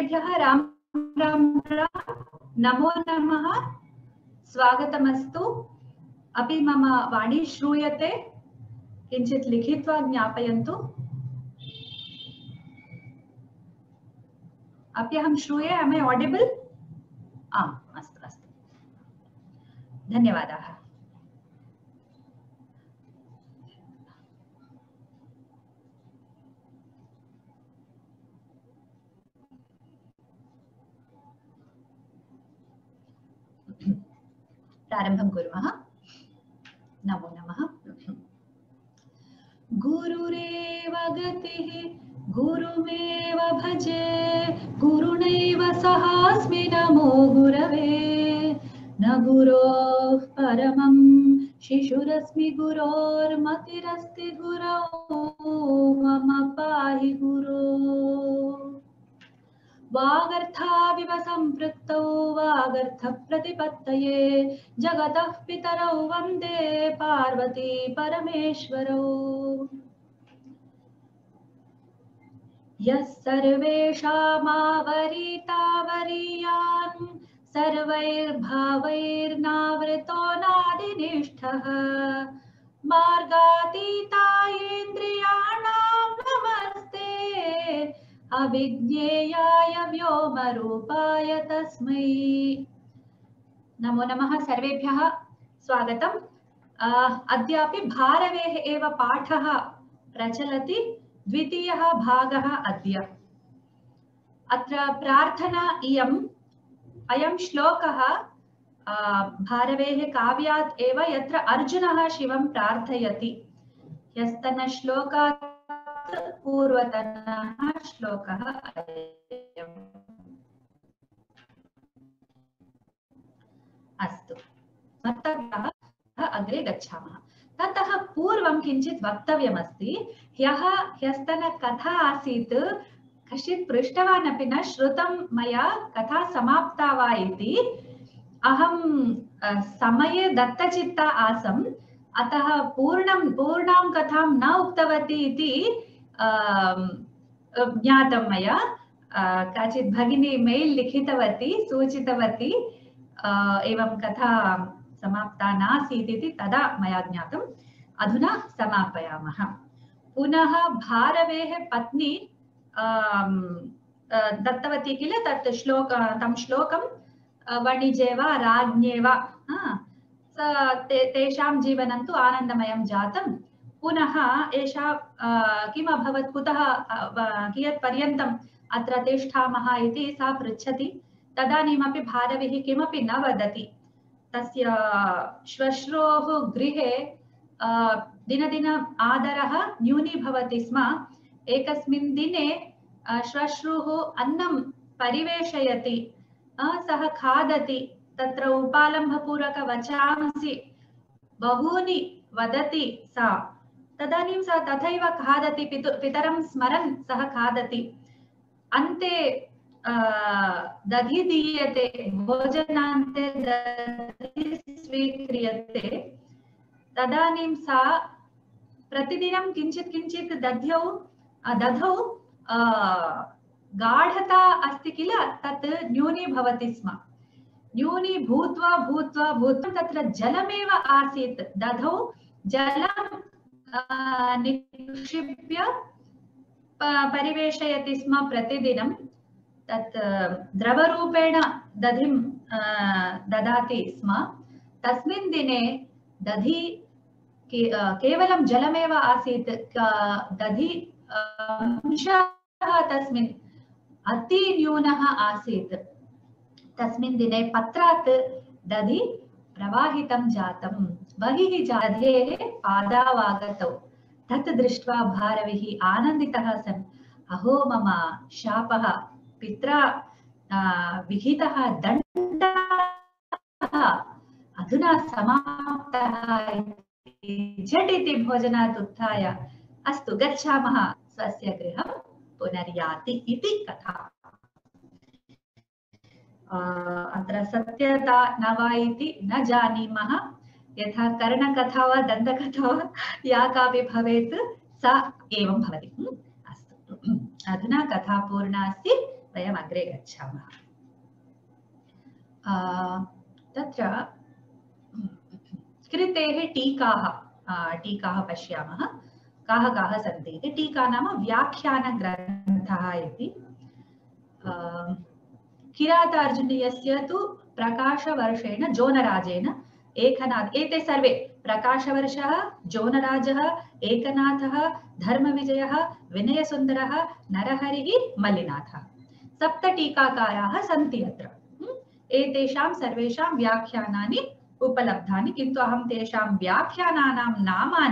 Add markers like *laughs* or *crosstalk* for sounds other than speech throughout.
सर्वेभ्यः राम राम नमो नमः। स्वागतमस्तु। अपि मम वाणी श्रूयते, किञ्चित् लिखित्वा ज्ञापयन्तु। अप्यहं श्रूये, am I audible? आम्, अस्तु अस्तु। धन्यवादाः। प्रारम्भं कुर्मः। नमो नमः। गुरुरेव गतिः गुरुमेव भजे, गुरुणैव सहास्मि नमो गुरवे। न गुरोः परमं शिशुरस्मि गुरोर्मतिरस्ति गुरौ, मम पाहि गुरो। वागर्थाविव सम्पृक्तौ वागर्थप्रतिपत्तये जगतः पितरौ वन्दे पार्वती परमेश्वरौ। यः सर्वेषामावरीतावरीयान् सर्वैर्भावैर्नावृतो नादिनिष्ठः। मार्गातीतायेन्द्रियाणां नमस्ते अविज्ञेयाय व्योमरूपाय तस्मै। नमो नमः सर्वेभ्यः, स्वागतम्। अद्यापि भारवेः एव पाठः प्रचलति, द्वितीयः भागः अद्य। अत्र प्रार्थना इयम्, अयं श्लोकः भारवेः काव्यात् एव यत्र अर्जुनः शिवं प्रार्थयति। ह्यस्तनश्लोकात् पूर्वतनः श्लोकः अस्तु। वक्तव्यः अग्रे गच्छामः। ततः पूर्वं किञ्चित् वक्तव्यमस्ति, ह्यः ह्यस्तनकथा आसीत्, कश्चित् पृष्टवान् न श्रुतं मया, कथा समाप्ता वा इति। अहं समये दत्तचित्ता आसम्, अतः पूर्णं, पूर्णां कथां न उक्तवती ज्ञातं अ, काचित् भगिनी मेल् लिखितवती सूचितवती एवं कथा समाप्ता नासीत् तदा मया ज्ञातम्। अधुना समापयामः। पुनः भारवेः पत्नी दत्तवती किल? तत् श्लोक तं श्लोकं वणिजे वा राज्ञे वा तेषां जीवनं तु आनन्दमयं जातं पुनः एषा किम् अभवत्? कुतः कियत् पर्यन्तम् अत्र तिष्ठामः इति सा पृच्छति। तदानीमपि भारविः किमपि न वदति। तस्य श्वश्रोः गृहे दिनदिन आदरः न्यूनीभवति स्म। एकस्मिन् दिने श्वश्रुः अन्नं परिवेशयति सः खादति, तत्र उपालम्भपूर्वकवचांसि बहूनि वदति सा। तदानीं सा तथैव खादति, पितु, पितरं स्मरन् सः खादति। अन्ते दधि दीयते, भोजनान्ते दधि स्वीक्रियते। तदानीं सा प्रतिदिनं किञ्चित् किञ्चित् दध्यौ दधौ गाढता अस्ति किल, तत् न्यूनी भवति स्म। न्यूनी भूत्वा भूत्वा भूत्वा तत्र जलमेव आसीत्। दधौ जलं निक्षिप्य परिवेशयति स्म प्रतिदिनं, तत् द्रवरूपेण दधिं ददाति स्म। तस्मिन् दिने दधि केवलं जलमेव आसीत् दधि अंशः तस्मिन् अति न्यूनः आसीत्। तस्मिन् दिने पत्रात् दधि प्रवाहितं जातं बहिः जा- दधेः पादावागतौ तत् दृष्ट्वा भारविः आनन्दितः सन्, अहो मम शापः, पित्रा विहितः दण्डः, अधुना समाप्तः झटिति भोजनात् उत्थाय अस्तु, गच्छामः, स्वस्य गृहं पुनर्याति इति कथा। अत्र सत्यता न वा इति न जानीमः। यथा कर्णकथा वा दन्तकथा वा या कापि भवेत्, सा एवं भवति। म्? अस्तु। अधुना कथा पूर्णा अस्ति, वयम् अग्रे गच्छामः। तत्र कृतेः टीकाः टीकाः पश्यामः। काः काः सन्ति इति? टीका नाम व्याख्यानग्रन्थः इति। किरातार्जुनीयस्य तु प्रकाशवर्षेण, जोनराजेन एकनाथ, एते सर्वे। प्रकाशवर्षः, जोनराजः, एकनाथः, धर्मविजयः, विनयसुन्दरः, नरहरिः, मल्लिनाथः। सप्तटीकाकाराः सन्ति अत्र। हम्म? एतेषां सर्वेषां व्याख्यानानि उपलब्धानि। किन्तु अहं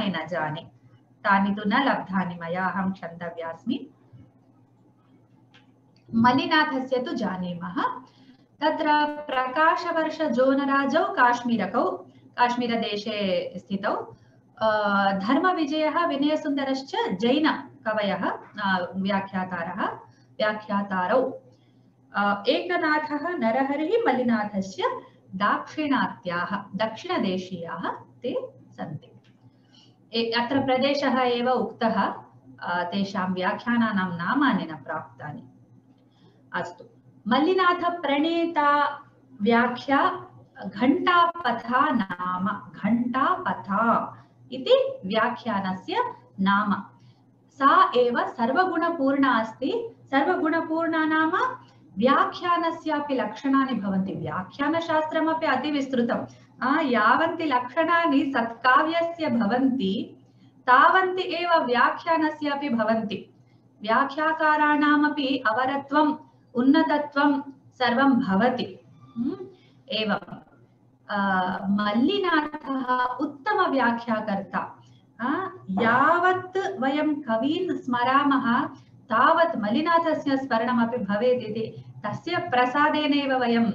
न जाने। तानि तु न लब्धानि मया, अहं क्षन्तव्यास्मि मल्लिनाथस्य तु जानीमः। तत्र प्रकाशवर्ष जोनराजौ काश्मीरकौ काश्मीरदेशे स्थितौ धर्मविजयः विनयसुन्दरश्च जैन कवयः अ, व्याख्यातारः व्याख्यातारौ। एकनाथः नरहरिः मल्लिनाथस्य दाक्षिणात्याः दक्षिणदेशीयाः ते सन्ति। अत्र प्रदेशः उक्तः तेषां व्याख्यानानां नामानि न प्राप्तानि। अस्तु। मल्लिनाथप्रणेता व्याख्या घण्टापथा नाम, घण्टापथा इति व्याख्यानस्य नाम। सा एव सर्वगुणपूर्णा अस्ति। सर्वगुणपूर्णा नाम व्याख्यानस्यापि लक्षणानि भवन्ति। व्याख्यानशास्त्रमपि अतिविस्तृतं। यावन्ति लक्षणानि सत्काव्यस्य भवन्ति, तावन्ति एव व्याख्यानस्यापि भवन्ति। व्याख्याकाराणामपि अवरत्वम् उन्नतत्वं सर्वं भवति। हम्म, एवं। मल्लिनाथः उत्तमव्याख्याकर्ता। यावत् वयं कवीन् स्मरामः तावत् मल्लिनाथस्य स्मरणमपि भवेत् इति तस्य प्रसादेनैव वयं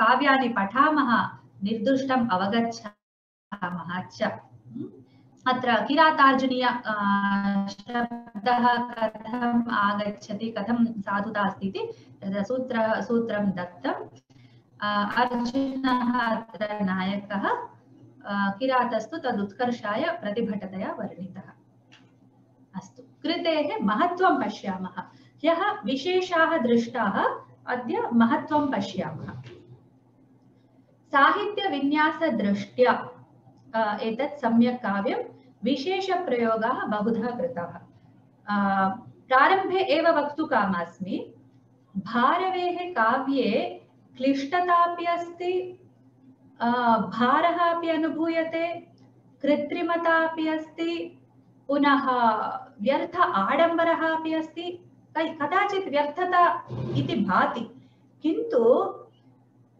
काव्यानि पठामः निर्दुष्टम् अवगच्छामः च। आ, शब्दः कथम् आगच्छति कथं साधुता अस्ति तत्र सूत्र सूत्रं दत्तम् अर्जुनः अत्र नायकः किरातस्तु तदुत्कर्षाय प्रतिभटतया वर्णितः। अस्तु कृतेः महत्त्वं पश्यामः। ह्यः विशेषाः दृष्टाः अद्य महत्त्वं पश्यामः। एतत् सम्यक् काव्यं विशेषप्रयोगाः बहुधा कृताः। प्रारम्भे एव वक्तुकामास्मि भारवेः काव्ये क्लिष्टतापि अस्ति भारः अपि अनुभूयते कृत्रिमता अपि अस्ति, पुनः व्यर्थ आडम्बरः अपि अस्ति कदाचित् व्यर्थता इति भाति। किन्तु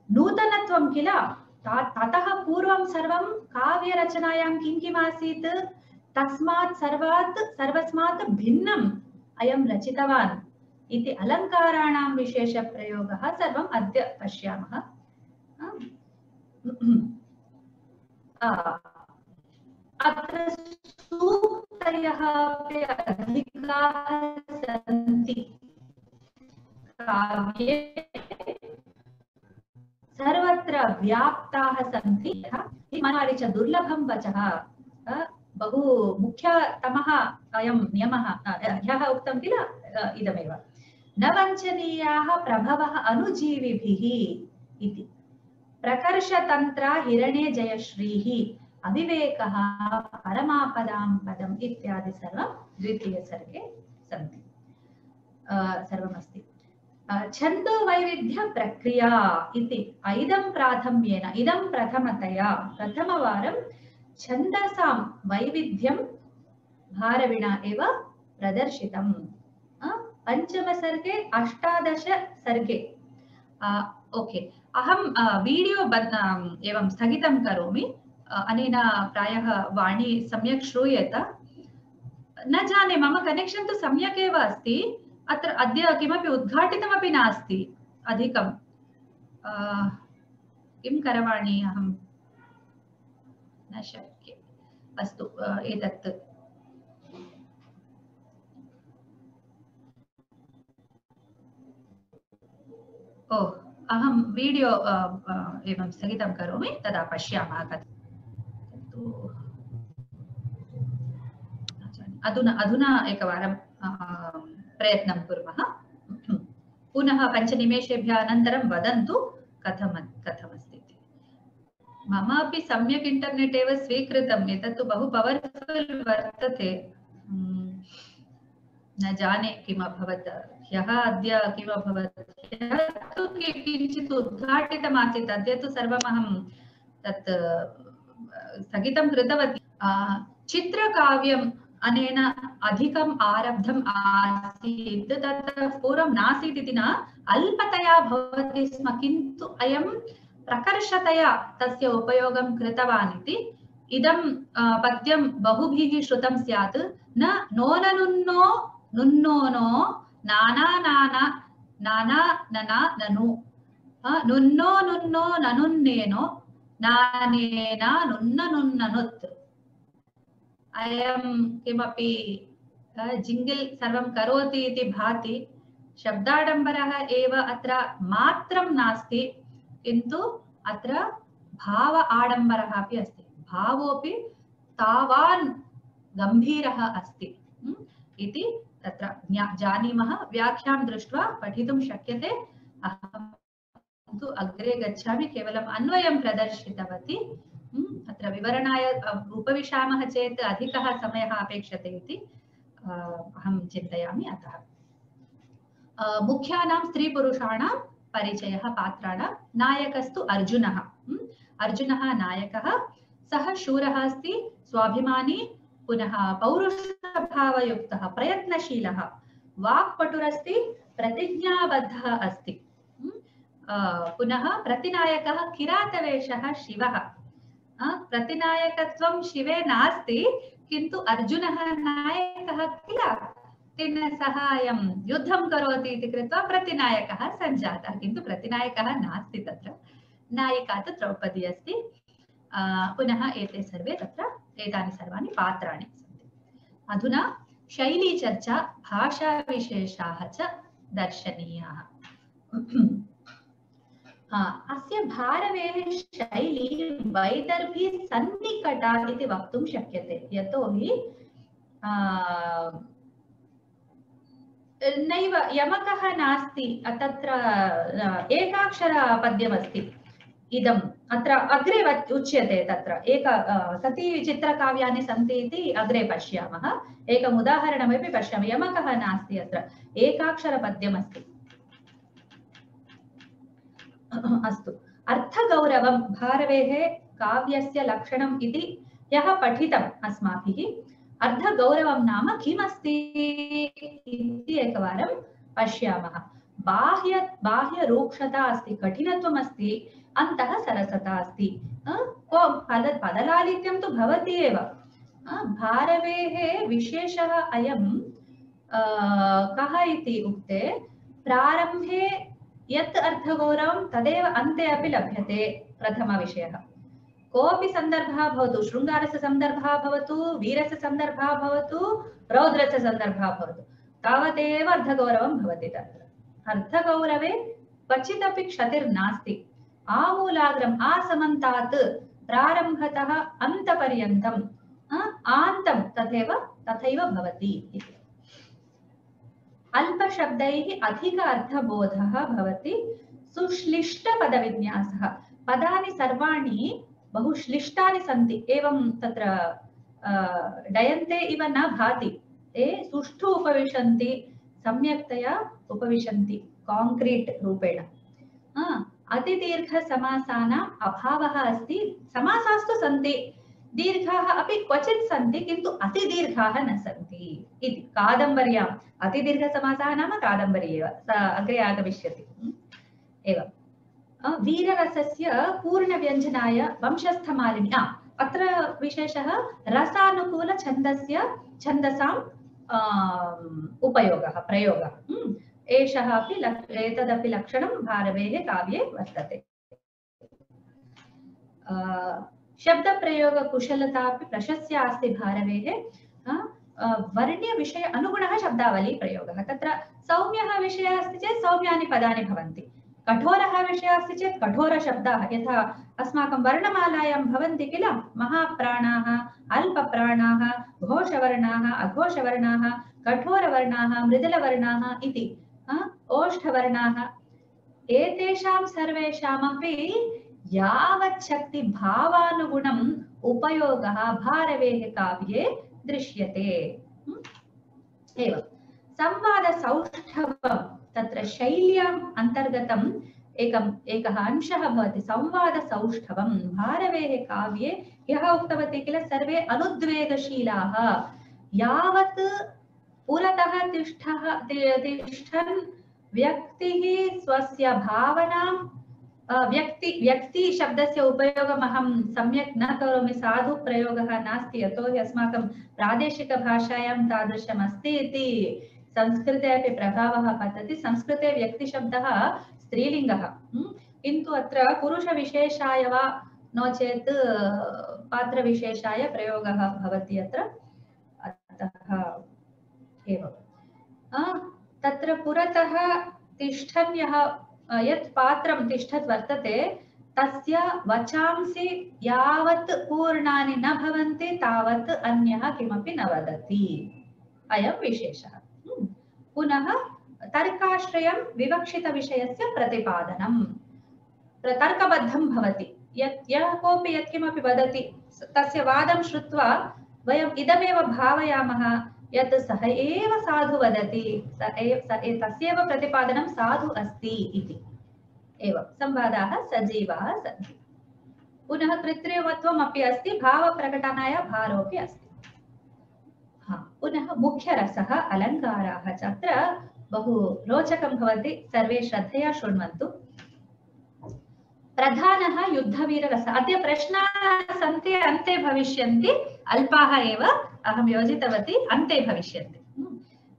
नूतनत्वं किल? ततः पूर्वं सर्वं काव्यरचनायां किं किम् आसीत्? तस्मात् सर्वात्, सर्वस्मात् भिन्नम् अयं रचितवान् इति अलङ्काराणां विशेषप्रयोगः सर्वम् अद्य पश्यामः। अत्र सूक्तयः अपि अधिकाः सन्ति। काव्ये सर्वत्र व्याप्ताः सन्ति मनवारि दुर्लभं वचः बहु मुख्यतमः अयं नियमः ह्यः उक्तं किल इदमेव। न वञ्चनीयाः प्रभवः अनुजीविभिः इति। प्रकर्षतन्त्रा हिरणे जयश्रीः अविवेकः परमापदां पदम् इत्यादि सर्वं द्वितीयसर्गे सन्ति। अ, सर्वमस्ति अ, छन्दोवैविध्यप्रक्रिया इति। ऐदं प्राथम्येन इदं प्रथमतया प्रथमवारं छन्दसां वैविध्यं भारविणा एव प्रदर्शितम्। अष्टादश सर्गे ओके। अहं वीडियो अम्, एवं स्थगितं करोमि। अनेन प्रायः वाणी सम्यक् श्रूयेत। न जाने मम कनेक्षन् तु सम्यक् एव अस्ति। अत्र अद्य किमपि उद्घाटितमपि नास्ति, अधिकं। किं करवाणि अहं? न शक्ये। अस्तु एतत्। ओ, अहं वीडियो एवं स्थगितं करोमि, तदा पश्यामः। अधुना अधुना एकवारं प्रयत्नं कुर्मः। पुनः पञ्चनिमेषेभ्यः अनन्तरं वदन्तु कथम् कथमस्ति इति। मम अपि सम्यक् इण्टर्नेट् एव स्वीकृतम् एतत्तु बहु पवर्फुल् वर्तते। न जाने किम् अभवत् ह्यः अद्य किम् अभवत् ह्यः तु कि- किञ्चित् उद्घाटितमासीत् अद्य तु सर्वमहं तत् स्थगितं कृतवती। अ, चित्रकाव्यम् अनेन अधिकम् आरब्धम् आसीत् ततः पूर्वं नासीत् इति न अल्पतया भवति स्म किन्तु अयं प्रकर्षतया तस्य उपयोगं कृतवान् इति। इदं पद्यं बहुभिः श्रुतं स्यात्। न नोननुन्नो नुन्नोनो नाना नाना नाना नना नुन्नो नुन्नो ननुन्नेनो नानेन नुन्न अयं किमपि जिङ्गिल् सर्वं करोति इति भाति, शब्दाडम्बरः एव अत्र मात्रं नास्ति, किन्तु अत्र भाव आडम्बरः अपि अस्ति। भावोऽपि तावान् गम्भीरः अस्ति। इति तत्र जानीमः। व्याख्यां दृष्ट्वा पठितुं शक्यते। अहं तु अग्रे गच्छामि। केवलम् अन्वयं प्रदर्शितवती। म्, अत्र विवरणाय उपविशामः चेत् अधिकः समयः अपेक्षते इति अहं चिन्तयामि अतः। मुख्यानां स्त्रीपुरुषाणां परिचयः पात्राणां। नायकस्तु अर्जुनः। अर्जुनः नायकः। सः शूरः अस्ति स्वाभिमानी पुनः पौरुषभावयुक्तः प्रयत्नशीलः। वाक्पटुरस्ति प्रतिज्ञाबद्धः अस्ति। पुनः प्रतिनायकः किरातवेषः शिवः। प्रतिनायकत्वं शिवे नास्ति, किन्तु अर्जुनः नायकः किल? तेन सह अयं युद्धं करोति इति कृत्वा प्रतिनायकः सञ्जातः नास्ति तत्र। नायिका तु द्रौपदी अस्ति। पुनः एते सर्वे तत्र, एतानि सर्वाणि पात्राणि सन्ति। अधुना शैलीचर्चा, भाषाविशेषाः च दर्शनीयाः। अस्य भारवेः शैली वैदर्भी सन्निकटा इति वक्तुं शक्यते यतोहि नैव यमकः नास्ति तत्र एकाक्षरपद्यमस्ति इदम् अत्र अग्रे उच्यते तत्र एक कति चित्रकाव्यानि सन्ति इति अग्रे पश्यामः एकम् उदाहरणमपि पश्यामि यमकः नास्ति अत्र एकाक्षरपद्यमस्ति *coughs* अस्तु। अर्थगौरवं भारवेः काव्यस्य लक्षणम् इति यः अर्थगौरवं नाम किमस्ति इति एकवारं बाह्य, बाह्यरूक्षता अस्ति अस्ति अन्तः सरसता अस्ति। पद, पदलालित्यं तु भारवेः विशेषः उक्ते, प्रारम्भे यत् अर्थगौरवं तदेव अन्ते अपि लभ्यते प्रथमविषयः कोऽपि सन्दर्भः भवतु शृङ्गारस्य सन्दर्भः भवतु वीरस्य सन्दर्भः भवतु रौद्रस्य सन्दर्भः भवतु। तावदेव अर्थगौरवं भवति तत्र। अर्थगौरवे क्वचिदपि क्षतिर्नास्ति। आमूलाग्रम् आसमन्तात् प्रारम्भतः अन्तपर्यन्तम् आन्तं तथैव तथैव भवति इति अल्पशब्दैः अधिक अर्थबोधः भवति। सुश्लिष्टपदविन्यासः। पदानि सर्वाणि बहु श्लिष्टानि सन्ति। एवं तत्र अ, डयन्ते इव न भाति। ते सुष्ठु उपविशन्ति सम्यक्तया उपविशन्ति काङ्क्रीट् रूपेण। अतिदीर्घसमासानाम् अभावः अस्ति। समासास्तु सन्ति। दीर्घाः अपि सन्ति किन्तु अतिदीर्घाः न सन्ति इति। कादम्बर्याम् अतिदीर्घसमासः नाम कादम्बरी एव सा अग्रे आगमिष्यति। अ, वीररसस्य पूर्णव्यञ्जनाय वंशस्थमालिनी आ, अत्र विशेषः रसानुकूलछन्दस्य छन्दसाम् उपयोगः प्रयोगः। म्, एषः अपि एतदपि लक्षणं भारवेः काव्ये वर्तते। शब्दप्रयोगकुशलता अपि प्रशस्या अस्ति भारवेः अ, अ, वर्ण्यविषय अनुगुणः शब्दावली प्रयोगः। तत्र सौम्यः विषयः अस्ति चेत् पदानि भवन्ति। कठोरः विषयः अस्ति चेत् कठोरशब्दाः यथा अस्माकं वर्णमालायां भवन्ति किल? महाप्राणाः अल्पप्राणाः घोषवर्णाः अघोषवर्णाः कठोरवर्णाः मृदुलवर्णाः इति। ओष्ठवर्णाः। एतेषां सर्वेषामपि यावत् शक्तिभावानुगुणम् उपयोगः भारवेः काव्ये दृश्यते? एवं। संवादसौष्ठवं तत्र शैल्याम् अन्तर्गतम् एकम्, एकः अंशः भवति। संवादसौष्ठवं काव्ये ह्यः किल? सर्वे अनुद्वेगशीलाः। यावत् पुरतः तिष्ठः तिष्ठन् व्यक्तिः व्यक्ति व्यक्ति शब्दस्य उपयोगम् अहं सम्यक् न करोमि साधु प्रयोगः नास्ति यतोहि अस्माकं प्रादेशिकभाषायां तादृशम् संस्कृते अपि प्रभावः पतति संस्कृते व्यक्तिशब्दः स्त्रीलिङ्गः? किन्तु अत्र पुरुषविशेषाय वा नो चेत् पात्रविशेषाय प्रयोगः भवति अतः तत्र पुरतः तिष्ठन् यः अ, यत् पात्रं तिष्ठत् वर्तते, तस्य वचांसि यावत् पूर्णानि न भवन्ति, तावत् अन्यः किमपि न वदति। अयं विशेषः। हम्म। पुनः तर्काश्रयं विवक्षितविषयस्य प्रतिपादनं। तर्कबद्धं भवति। यत्, यः कोऽपि यत्किमपि वदति, तस्य वादं श्रुत्वा वयम् इदमेव भावयामः यत् सः एव साधु वदति, स एव प्रतिपादनं साधु अस्ति इति। एवं, संवादाः सजीवाः सन्ति। पुनः कृत्रिमत्वम् अस्ति, भावप्रकटनाय भारोऽपि अस्ति। पुनः मुख्यरसः अलङ्काराः च अत्र बहु रोचकं भवति, सर्वे श्रद्धया शृण्वन्तु। प्रधानः युद्धवीररसः। अद्य प्रश्नाः सन्ति अन्ते भविष्यन्ति। अल्पाः एव अहं योजितवती अन्ते भविष्यन्ति।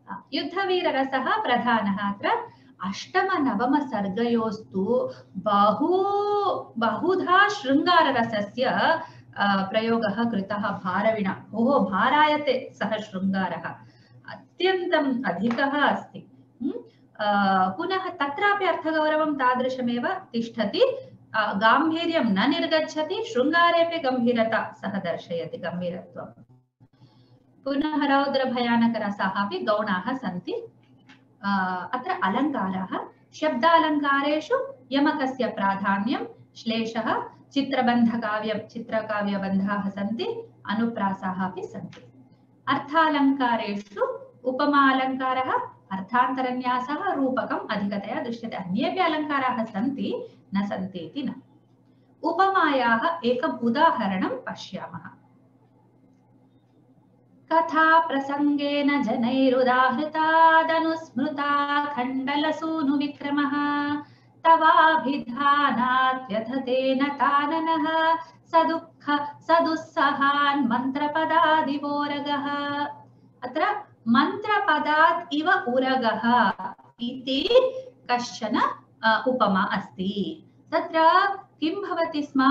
हा, युद्धवीररसः प्रधानः अत्र अष्टमनवमसर्गयोस्तु बहु बहुधा शृङ्गाररसस्य प्रयोगः कृतः भारविणा। भोः भारायते सः शृङ्गारः। अत्यन्तम् अधिकः अस्ति। हम्म? पुनः तत्रापि अर्थगौरवं तादृशमेव तिष्ठति। गाम्भीर्यं न निर्गच्छति शृङ्गारेपि गम्भीरता सः दर्शयति, गम्भीरत्वं। पुनः रौद्रभयानकरसाः अपि गौणाः सन्ति। अत्र अलङ्काराः। शब्दालङ्कारेषु यमकस्य प्राधान्यं, श्लेषः, चित्रबन्धकाव्यं, चित्रकाव्यबन्धाः सन्ति, अनुप्रासाः अपि सन्ति। अर्थालङ्कारेषु उपमालङ्कारः, अर्थान्तरन्यासः, रूपकम् अधिकतया दृश्यते। अन्येपि अलङ्काराः सन्ति न सन्ति उपमायाः एकम् उदाहरणं पश्यामः। कथा प्रसङ्गेन जनैरुदाहृतादनुस्मृता खण्डलसूनुविक्रमः तवाभिधानात् व्यथतेन ताननः सदुःख सदुस्सहान् मन्त्रपदादिवोरगः। अत्र मन्त्रपदात् इव उरगः इति कश्चन उपमा अस्ति। तत्र किं भवति स्म?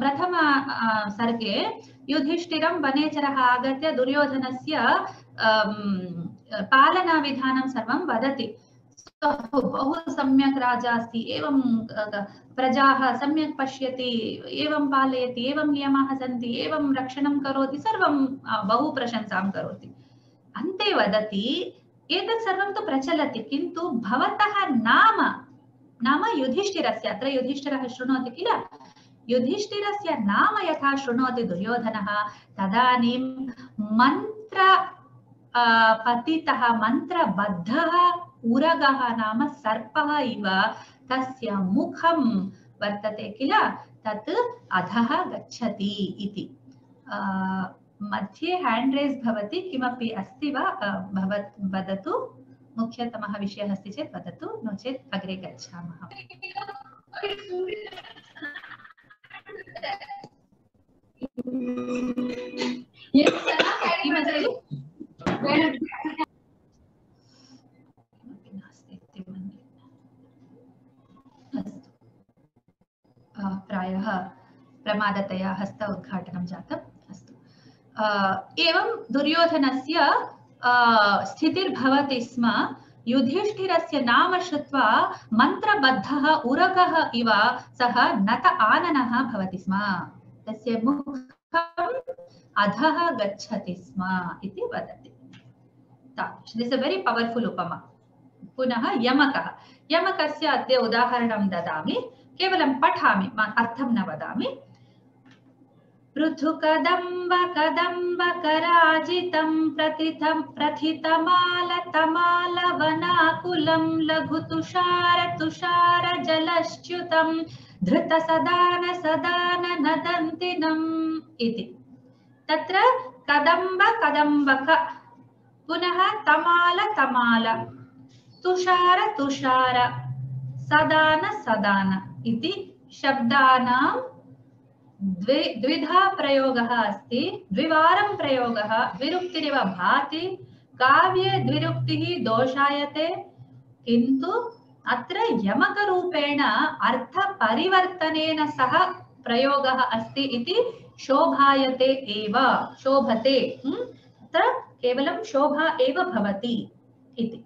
प्रथम सर्गे युधिष्ठिरं वनेचरः आगत्य दुर्योधनस्य पालनाविधानं सर्वं वदति। बहु सम्यक् राजा अस्ति, एवं प्रजाः सम्यक् पश्यति, एवं पालयति, एवं नियमाः सन्ति, एवं रक्षणं करोति, सर्वं बहु प्रशंसां करोति। अन्ते वदति, एतत् सर्वं तु प्रचलति, किन्तु भवतः नाम नाम युधिष्ठिरस्य अत्र युधिष्ठिरः शृणोति किल? युधिष्ठिरस्य नाम यथा शृणोति दुर्योधनः तदानीं मन्त्र पतितः मन्त्रबद्धः उरगः नाम सर्पः इव तस्य मुखं वर्तते किल? तत् अधः गच्छति इति। मध्ये हेण्ड् रेस् भवति किमपि अस्ति वा? भवत् वदतु मुख्यतमः विषयः अस्ति चेत् वदतु, नो चेत् अग्रे गच्छामः। प्रायः प्रमादतया हस्त उद्घाटनं जातम्। अस्तु। एवं दुर्योधनस्य स्थितिर्भवति स्म। युधिष्ठिरस्य नाम श्रुत्वा मन्त्रबद्धः उरगः इव सः नत आननः भवति स्म। तस्य मुखम् अधः गच्छति स्म इति वदति। दिस् अ वेरि पवर्फुल् उपमा। पुनः यमकः। यमकस्य अद्य उदाहरणं ददामि। केवलं पठामि अर्थं न वदामि। पृथुकदम्ब कदम्ब कराजितं प्रतिथं प्रथितमालतमालवनाकुलं लघुतुषार तुषार जलश्च्युतं धृतसदान तत्र कदम्ब कदम्बक पुनः तमाल तमाल तुषार तुषार सदान सदान इति शब्दानां द्वि, द्विधा प्रयोगः अस्ति प्रयोगः द्विरुक्तिरिव भाति, काव्ये द्विरुक्तिः दोषायते, किन्तु अत्र यमकरूपेण अर्थपरिवर्तनेन सह प्रयोगः अस्ति शोभायते एव, शोभते केवलं शोभा एव भवति इति।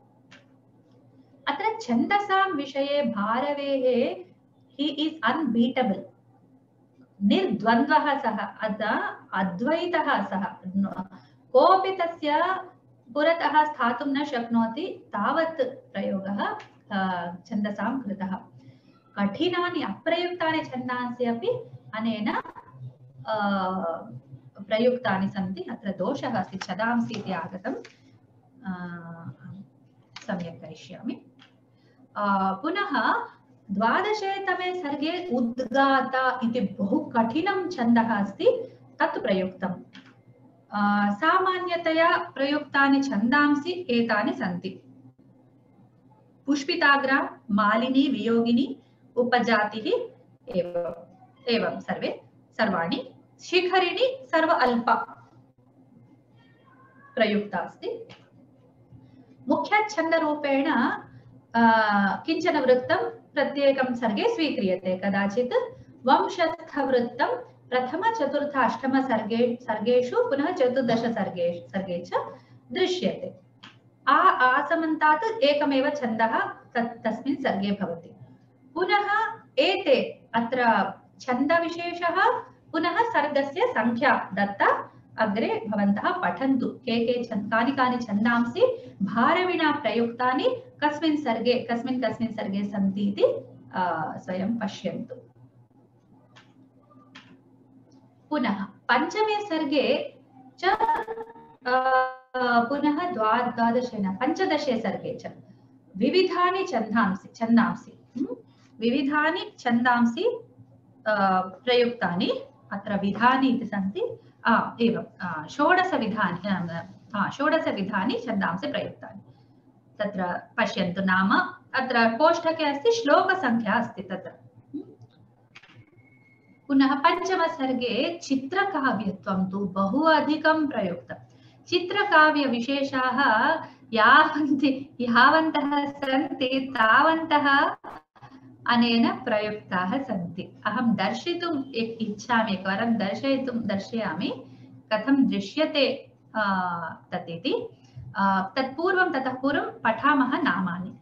अत्र छन्दसां विषये भारवेः निर्द्वन्द्वः सः, अत अद्वैतः सः। न- कोऽपि तस्य पुरतः स्थातुं न शक्नोति, तावत् प्रयोगः छन्दसां कृतः। कठिनानि, अप्रयुक्तानि छन्दांसि अपि अनेन प्रयुक्तानि सन्ति। अत्र दोषः अस्ति, छदांसि इति पुनः द्वादशे तमे सर्गे उद्गाता इति बहु कठिनं छन्दः अस्ति तत् प्रयुक्तम्। सामान्यतया प्रयुक्तानि छन्दांसि एतानि सन्ति। पुष्पिताग्रा मालिनी वियोगिनी उपजातिः एवम् एवं सर्वे सर्वाणि। शिखरिणि सर्व अल्प प्रयुक्ता अस्ति। मुख्यच्छन्दरूपेण अ, किंचन वृत्तं प्रत्येकं सर्गे स्वीक्रियते कदाचित् वंशस्थवृत्तं प्रथम, चतुर्थ, अष्टम सर्गे, सर्गेषु पुनः चतुर्दश सर्गे च दृश्यते। आ, आसमन्तात् छन्दः तत्, तस्मिन् सर्गे भवति। पुनः एते, अत्र छन्दविशेषः पुनः सर्गस्य सङ्ख्या दत्ता अग्रे भवन्तः के के कानि कानि भारविणा प्रयुक्तानि कस्मिन् सर्गे कस्मिन् कस्मिन् सर्गे सन्ति स्वयं पश्यन्तु। पुनः पञ्चमे सर्गे च पुनः द्वा द्वादशे पञ्चदशे सर्गे च। विविधानि छन्दांसि छन्दांसि? विविधानि छन्दांसि प्रयुक्तानि, अत्र विधानि इति सन्ति। एवं षोडशविधानि षोडशविधानि छन्दांसि प्रयुक्तानि। तत्र पश्यन्तु नाम, अत्र अस्ति श्लोकसङ्ख्या अस्ति तत्र। म्? पुनः पञ्चमसर्गे चित्रकाव्यत्वं तु बहु अधिकं प्रयुक्तं। चित्रकाव्यविशेषाः यावन्ति, यावन्तः सन्ति, तावन्तः अनेन प्रयुक्ताः सन्ति। अहं दर्शितुम् इ- इच्छामि एकवारं दर्शयितुं दर्शयामि। कथं दृश्यते तत् आ, तत्पूर्वं ततः पूर्वं पठामः नामानि।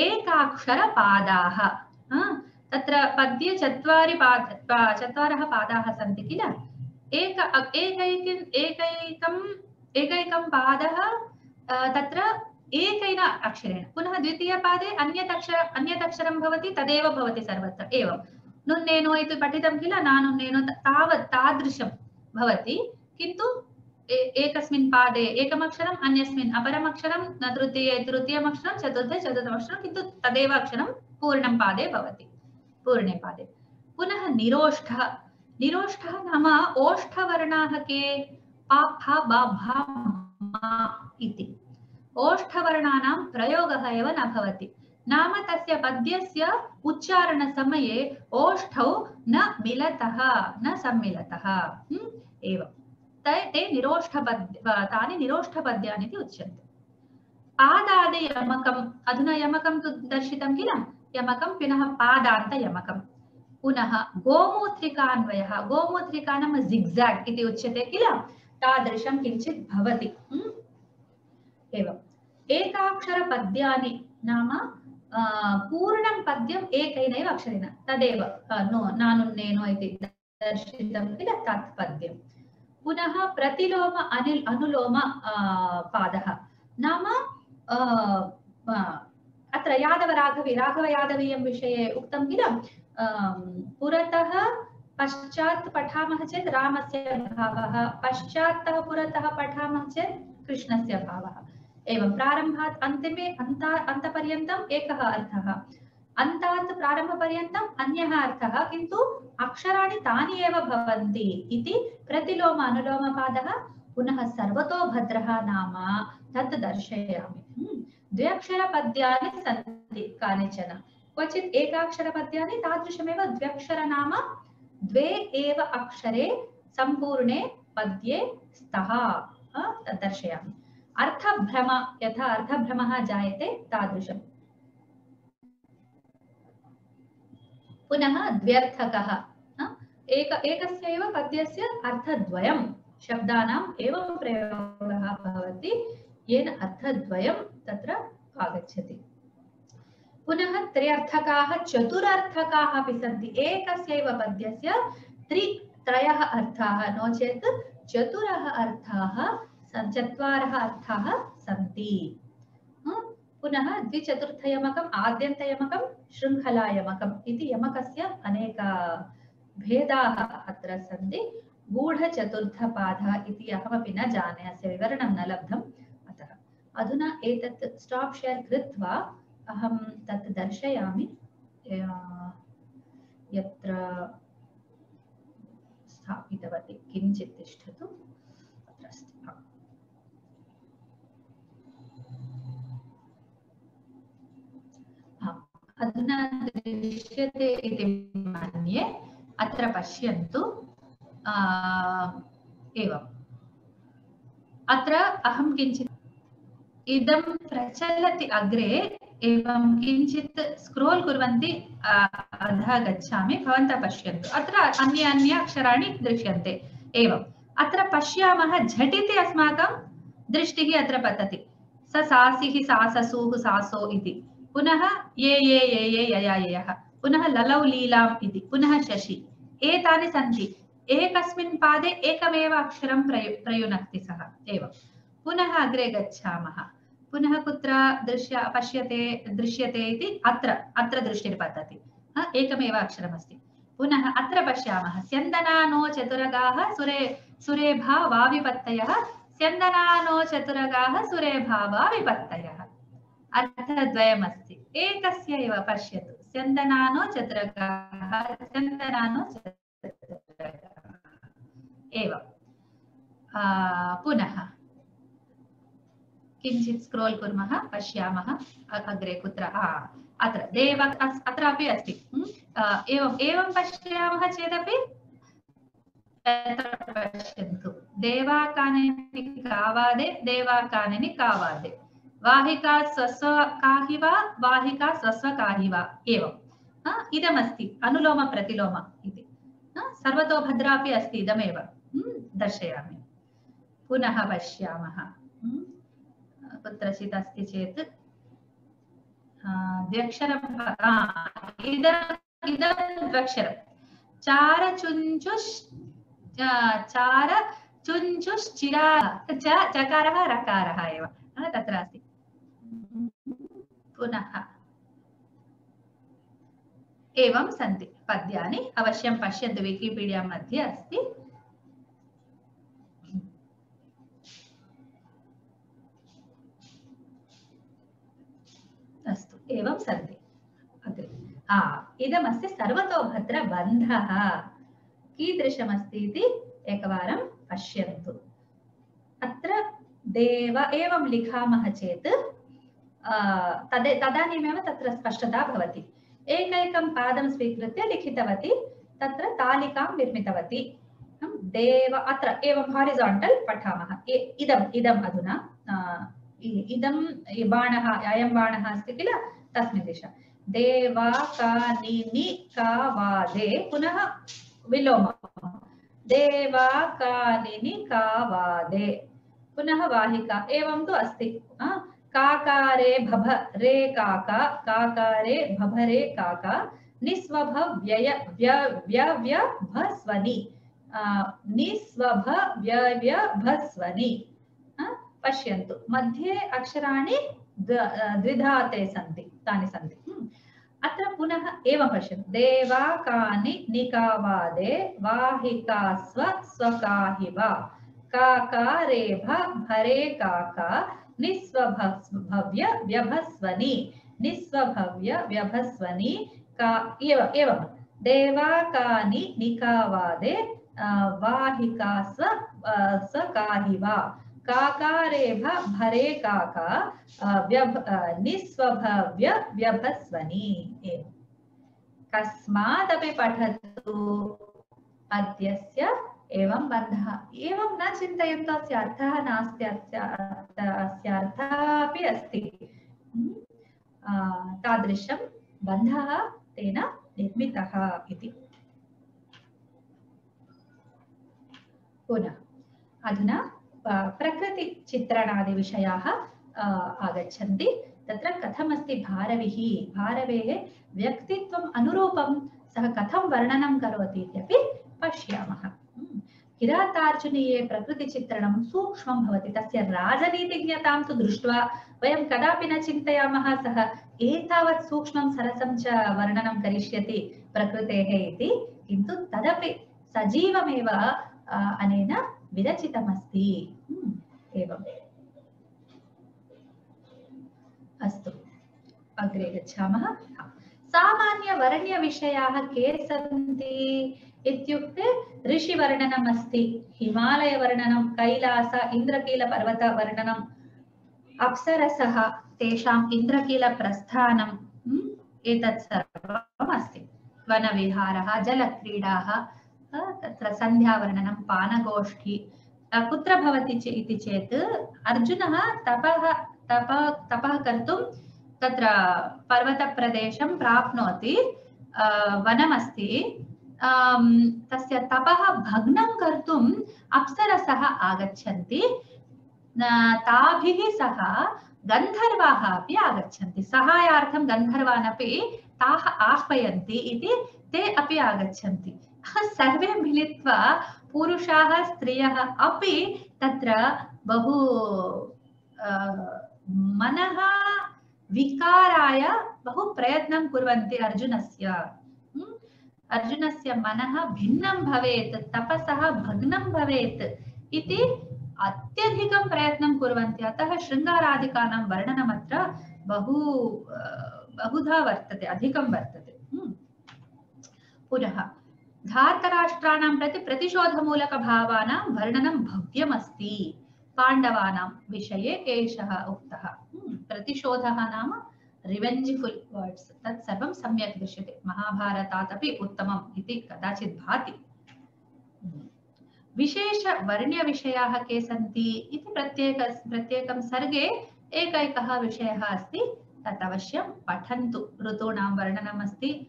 एकाक्षरपादाः तत्र पद्ये चत्वारि पाद चत्वारः पादाः सन्ति किल? एक एकैकम् एकैकम् एकैकं पादः तत्र एकेन अक्षरेण। पुनः द्वितीयपादे अन्यत् अक्षर अन्यत् अक्षरं भवति, तदेव भवति सर्वत्र। एवं। नुन्नेनो इति पठितं किल? नानुन्नेनो तावत् तादृशं भवति। किन्तु एकस्मिन् पादे एकमक्षरम्, अन्यस्मिन् अपरम् अक्षरं तृतीये तृतीयमक्षरं, चतुर्थे चतुर्थमक्षरं, किन्तु तदेव पूर्णं पादे भवति। पूर्णे पादे। पुनः निरोष्ठः। निरोष्ठः नाम ओष्ठवर्णाः के पा फा बा इति। ओष्ठवर्णानां प्रयोगः एव न भवति। नाम तस्य पद्यस्य उच्चारणसमये ओष्ठौ न मिलतः, न सम्मिलतः। हम्? एवं। ते ते निरोष्ठपद्य तानि निरोष्ठपद्यानि इति उच्यन्ते। पादादियमकम् अधुना यमकं तु दर्शितं किल? यमकं पुनः पादान्तयमकं पुनः गोमूत्रिकान्वयः गोमूत्रिका नाम जिग्जाग् इति उच्यते किल? तादृशं किञ्चित् भवति। हम्? एवम् एकाक्षरपद्यानि नाम पूर्णं पद्यम् एकैनैव अक्षरेण तदेव नो नानुन्नेनो इति दर्शितं किल तत् पद्यं पुनः प्रतिलोम अनिल् अनुलोम पादः। नाम आ, आ, अत्र यादवराघवी राघवयादवीयं विषये उक्तं किल? पुरतः पश्चात् पठामः चेत् रामस्य भावः पश्चात्तः पुरतः पठामः चेत् कृष्णस्य भावः। एवं प्रारम्भात् अन्तिमे अन्त, अन्तपर्यन्तम् एकः अर्थः। अन्तात् प्रारम्भपर्यन्तम् अन्यः अर्थः, किन्तु अक्षराणि तानि एव भवन्ति इति प्रतिलोम अनुलोमपादः पुनः सर्वतोभद्रः नाम तत् दर्शयामि। हम्म। द्व्यक्षरपद्यानि सन्ति कानिचन। क्वचित् एकाक्षरपद्यानि तादृशमेव द्व्यक्षर द्वे अक्षरे सम्पूर्णे पद्ये स्तः दर्शयामि। अर्थभ्रम, यथा अर्थभ्रमः जायते तादृशम्। पुनः द्व्यर्थकः एक, एकस्य एव पद्यस्य अर्थद्वयं, शब्दानाम् एवं प्रयोगः भवति, येन तत्र आगच्छति। पुनः त्र्यर्थकाः, चतुरर्थकाः अपि सन्ति एकस्यैव पद्यस्य त्रि, त्रयः अर्थाः, नो चेत् चतुरः अर्थाः चत्वारः अर्थाः सन्ति। पुनः द्विचतुर्थयमकम् आद्यन्तयमकं शृङ्खलायमकम् इति अनेक भेदाः अत्र सन्ति। गूढचतुर्थपादः न जाने, अस्य विवरणं न लब्धम्। अतः अधुना एतत् स्टाप् शेर् कृत्वा अहं तत् दर्शयामि। यत्र स्थापितवती, किञ्चित् तिष्ठतु अत्र अस्ति हा। हा, अधुना दृश्यते इति मन्ये, अत्र पश्यन्तु एवम्। अत्र अहं किञ्चित्, इदं प्रचलति अग्रे, एवं किञ्चित् स्क्रोल् कुर्वन्ति अधः गच्छामि, भवन्तः पश्यन्तु। अत्र अन्य अन्य अक्षराणि दृश्यन्ते, एवम्। अत्र पश्यामः झटिति अस्माकं दृष्टिः अत्र पतति। स सासिः साससुः सासो इति। पुनः ये ये ये ये यया ययः पुनः ललौ लीलाम् इति, पुनः शशि। एतानि सन्ति। एकस्मिन् पादे एकमेव अक्षरं प्रयु, प्रयुनक्ति सः। एवं पुनः अग्रे गच्छामः। पुनः कुत्र दृश्य, पश्यते, दृश्यते इति अत्र अत्र दृष्टिर्पतति एकमेव अक्षरमस्ति। पुनः अत्र पश्यामः। स्यन्दनानो चतुरगाः सुरे, सुरेभा वा विपत्तयः स्यन्दनानो चतुरगाः सुरेभा वा विपत्तयः अर्थद्वयमस्ति। एकस्य एव पश्यतु। स्यन्दनानो चतुरगाः स्यन्दनानो चतुरगाः। एवं। आ, पुनः। किञ्चित् स्क्रोल् कुर्मः पश्यामः अ- अग्रे कुत्र आ, अत्र। देव अस्- अत्रापि अस्ति। म्? आ, एवम् एवं पश्यामः चेदपि? अत्र पश्यन्तु। देवाकानिनि कावादे देवाकानिनि कावादे। वाहिका स्वस्व काहि वा वाहिका स्वस्व काहि वा एवम् आ, इदमस्ति अनुलोम प्रतिलोम इति। आ, सर्वतो भद्रापि अस्ति इदमेव? दर्शयामि। पुनः पश्यामः। कुत्रचित् अस्ति चेत्। आ, द्व्यक्षरं आ, इदं द्वक्षरं चारचुञ्चुश् च- च चकारः रकारः एव। तत्र अस्ति। पुनः। एवं सन्ति। पद्यानि अवश्यं पश्यन्तु विकिपीडिया मध्ये अस्ति। अस्तु एवं सन्ति। अग्रे। आ इदमस्ति सर्वतोभद्रबन्धः कीदृशमस्ति इति एकवारं पश्यन्तु। अत्र देव एवं लिखामः चेत् आ, तदे, तदानीमेव तत्र स्पष्टता भवति। एकैकं पादं स्वीकृत्य लिखितवती, तत्र तालिकां निर्मितवती। देव, अत्र, एवं हारिसाण्टल् पठामः। अधुना। इदं बाणः, अयं बाणः अस्ति किल? तस्मिन् दिशा। देवा का पुनः विलोम। देवा का का पुनः वाहिका, एवं तु अस्ति। काकारे भभ रे काका, काकारे भभरे काका, निस्वभ व्यय, व्य व्य व्य भस्वनि निस्वभ व्य व्य भस्वनि पश्यन्तु। मध्ये अक्षराणि द्विधाते सन्ति, तानि सन्ति। हम्म। अत्र पुनः एवं पश्यतु। देवाकानि निकावादे, वाहिकास्व स्वकाहि वा। काकारेभ भरे काका निस्वभव्य व्यभस्वनि निस्वभव्य व्यभस्वनि का एव एवं। देवाकानि निकावादे वाहिकास्व अ, स्वकाहि वा। काकारेभ भरे काका व्यभ निस्वभव्य व्यभस्वनि। कस्मादपि पठतु। अद्यस्य एवं बन्धः। एवं न चिन्तयन्तु अस्य अर्थः नास्ति अस्य अस्य अर्थः अपि अस्ति। हम्म, तादृशं बन्धः तेन निर्मितः इति। पुनः अधुना प्रकृतिचित्रणादिविषयाः आगच्छन्ति। तत्र कथमस्ति भारविः? भारवेः व्यक्तित्वम् अनुरूपं सः कथं वर्णनं करोति इत्यपि पश्यामः। किरातार्जुनीये प्रकृतिचित्रणं सूक्ष्मं भवति। तस्य राजनीतिज्ञतां तु दृष्ट्वा वयं कदापि न चिन्तयामः सः एतावत् सूक्ष्मं सरसं च वर्णनं करिष्यति प्रकृतेः इति। तदपि सजीवमेव अनेन विरचितमस्ति। हम्म, एवम्। अस्तु अग्रे हा। सामान्यवर्ण्यविषयाः के सन्ति? इत्युक्ते ऋषिवर्णनम् अस्ति हिमालयवर्णनं कैलास इन्द्रकीलपर्वतवर्णनम् अप्सरसः तेषाम् इन्द्रकीलप्रस्थानं हम्म, एतत् सर्वम् अस्ति। वनविहारः जलक्रीडाः तत्र सन्ध्यावर्णनं पानगोष्ठी कुत्र भवति चे- इति चेत् अर्जुनः तपः तप तपः कर्तुं तत्र पर्वतप्रदेशं प्राप्नोति। वनमस्ति तस्य तपः भग्नं कर्तुम् अप्सरसः आगच्छन्ति ताभिः सह गन्धर्वाः अपि आगच्छन्ति सहायार्थं गन्धर्वान् अपि ताः आह्वयन्ति इति ते अपि आगच्छन्ति सर्वे मिलित्वा पुरुषाः, स्त्रियः अपि तत्र बहु मनः विकाराय बहु प्रयत्नं कुर्वन्ति अर्जुनस्य? अर्जुनस्य मनः भिन्नं भवेत् तपसः भग्नं भवेत् इति अत्यधिकं प्रयत्नं कुर्वन्ति। अतः शृङ्गारादिकानां वर्णनमत्र बहु अ, बहुधा वर्तते अधिकं वर्तते। हम्म। पुनः धार्तराष्ट्राणां प्रति प्रतिशोधमूलकभावानां वर्णनं भव्यमस्ति। पाण्डवानां विषये एषः उक्तः। हम्म, प्रतिशोधः नाम रिवेञ्ज्फुल् वर्ड्स् तत् सर्वं सम्यक् दृश्यते। महाभारतात् अपि उत्तमम् इति कदाचित् भाति। विशेषवर्ण्यविषयाः के सन्ति प्रत्येक प्रत्येकं सर्गे एकैकः विषयः अस्ति। तत् अवश्यं पठन्तु। ऋतूनां वर्णनम् अस्ति।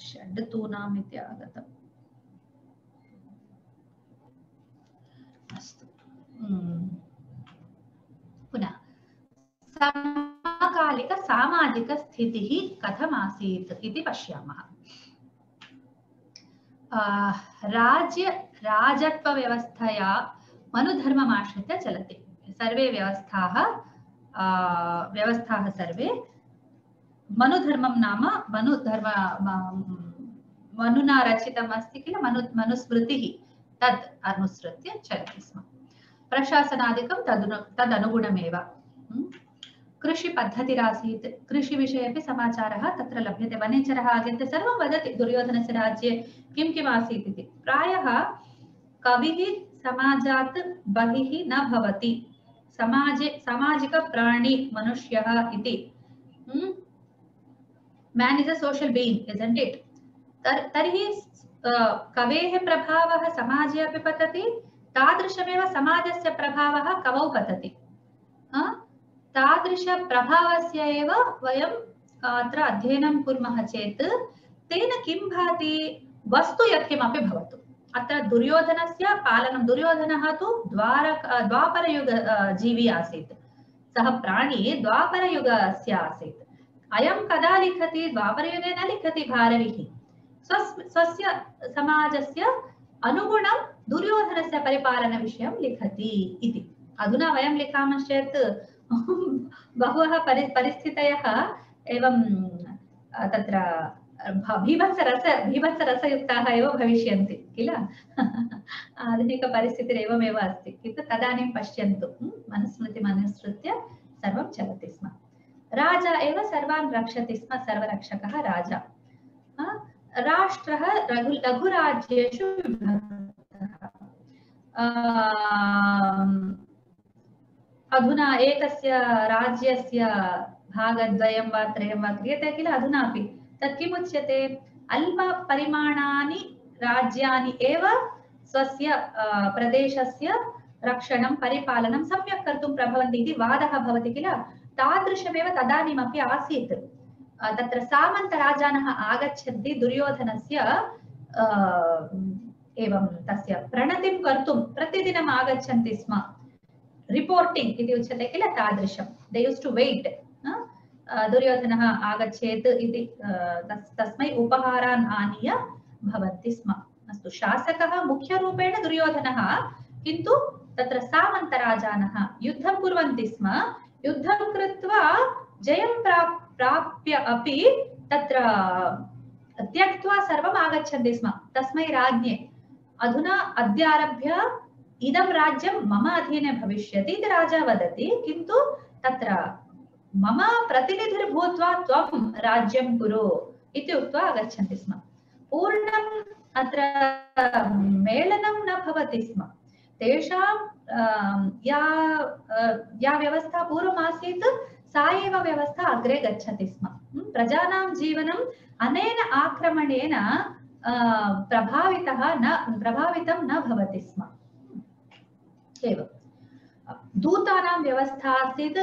षड्ऋतूनाम् हम्म। पुनः समकालिकसामाजिकस्थितिः कथमासीत् इति पश्यामः। राज्य, राजत्वव्यवस्थया मनुधर्ममाश्रित्य चलति। सर्वे व्यवस्थाः व्यवस्थाः सर्वे मनुधर्मं नाम मनुधर्म मनुना अस्ति किल मनु, मनुस्मृतिः तत् अनुसृत्य चलति स्म। प्रशासनादिकं तदनु, तदनुगुणमेव। कृषिपद्धतिरासीत् कृषिविषये अपि समाचारः तत्र लभ्यते। वनेचरः आगत्य सर्वं वदति, दुर्योधनस्य राज्ये किं किम् आसीत् इति। प्रायः कविः समाजात् बहिः न भवति। समाजे, सामाजिकप्राणी मनुष्यः इति। Man is a social being isn't it तर्- तर्हि कवेः प्रभावः समाजे अपि पतति, तादृशमेव समाजस्य प्रभावः कवौ पतति। तादृशप्रभावस्य एव वयं अत्र अध्ययनं कुर्मः चेत्, तेन किं भाति, वस्तु यत्किमपि भवतु। अत्र दुर्योधनस्य पालनं, दुर्योधनः तु द्वारक द्वापरयुग जीवी आसीत्। सः प्राणी द्वापरयुगस्य आसीत्। अयं कदा लिखति? द्वापरयुगे न लिखति भारविः। स्वस्- स्वस्य समाजस्य अनुगुणं दुर्योधनस्य परिपालनविषयं लिखति इति। अधुना वयं लिखामश्चेत् बहवः परि परिस्थितयः एवं अ, तत्र भ- भीभत्सरस भीभत्सरसयुक्ताः एव भविष्यन्ति किल? *laughs* आधुनिकपरिस्थितिरेवमेव अस्ति सर्वं चलति स्म। राजा एव सर्वान् रक्षति स्म सर्वरक्षकः राजा। राष्ट्रः लघु लघुराज्येषु अधुना एकस्य राज्यस्य भागद्वयं वा त्रयं वा क्रियते किल अधुनापि? तत् किमुच्यते अल्पपरिमाणानि राज्यानि एव स्वस्य प्रदेशस्य रक्षणं, परिपालनं सम्यक् कर्तुं प्रभवन्ति इति वादः भवति किल? तादृशमेव तदानीमपि आसीत्। तत्र सामन्तराजानः आगच्छन्ति दुर्योधनस्य एवं तस्य प्रणतिं कर्तुं। प्रतिदिनम् आगच्छन्ति स्म। रिपोर्टिङ्ग् इति उच्यते किल तादृशं? दे यूस् टु वेट् दुर्योधनः आगच्छेत् आनीय भवन्ति स्म। अस्तु, शासकः मुख्यरूपेण दुर्योधनः, किन्तु तत्र सामन्तराजानः युद्धं कुर्वन्ति स्म। युद्धं कृत्वा जयं प्राप्- प्राप्य अपि तत्र त्यक्त्वा सर्वम् स्म। तस्मै राज्ञे। अधुना अद्य आरभ्य इदं राज्यं मम अधीने भविष्यति इति राजा वदति, किन्तु तत्र मम प्रतिनिधिर्भूत्वा त्वं राज्यं कुरु इति स्म। पूर्णम् अत्र मेलनं न भवति स्म। तेषां या या व्यवस्था सा व्यवस्था अग्रे गच्छति स्म। प्रजानां जीवनम् अनेन आक्रमणेन प्रभावितः न, प्रभावितं न स्म। एवं। दूतानां व्यवस्था आसीत्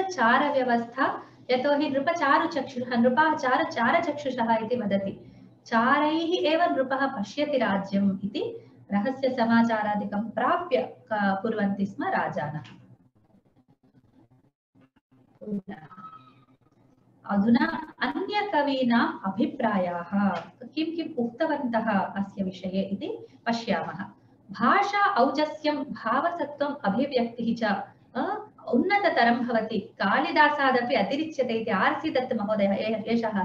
यतोहि नृपचारुचक्षुषः नृपः चार चारचक्षुषः इति वदति। चारैः एव नृपः पश्यति राज्यम् इति रहस्यसमाचारादिकं प्राप्य कुर्वन्ति स्म राजानः। अधुना अन्यकवीनाम् अभिप्रायाः, किं, किम् उक्तवन्तः अस्य विषये इति पश्यामः। भाषा औजस्यं भावसत्त्वम् अभिव्यक्तिः च उन्नततरं भवति। कालिदासादपि अतिरिच्यते इति आर् सी दत्त महोदयः एषः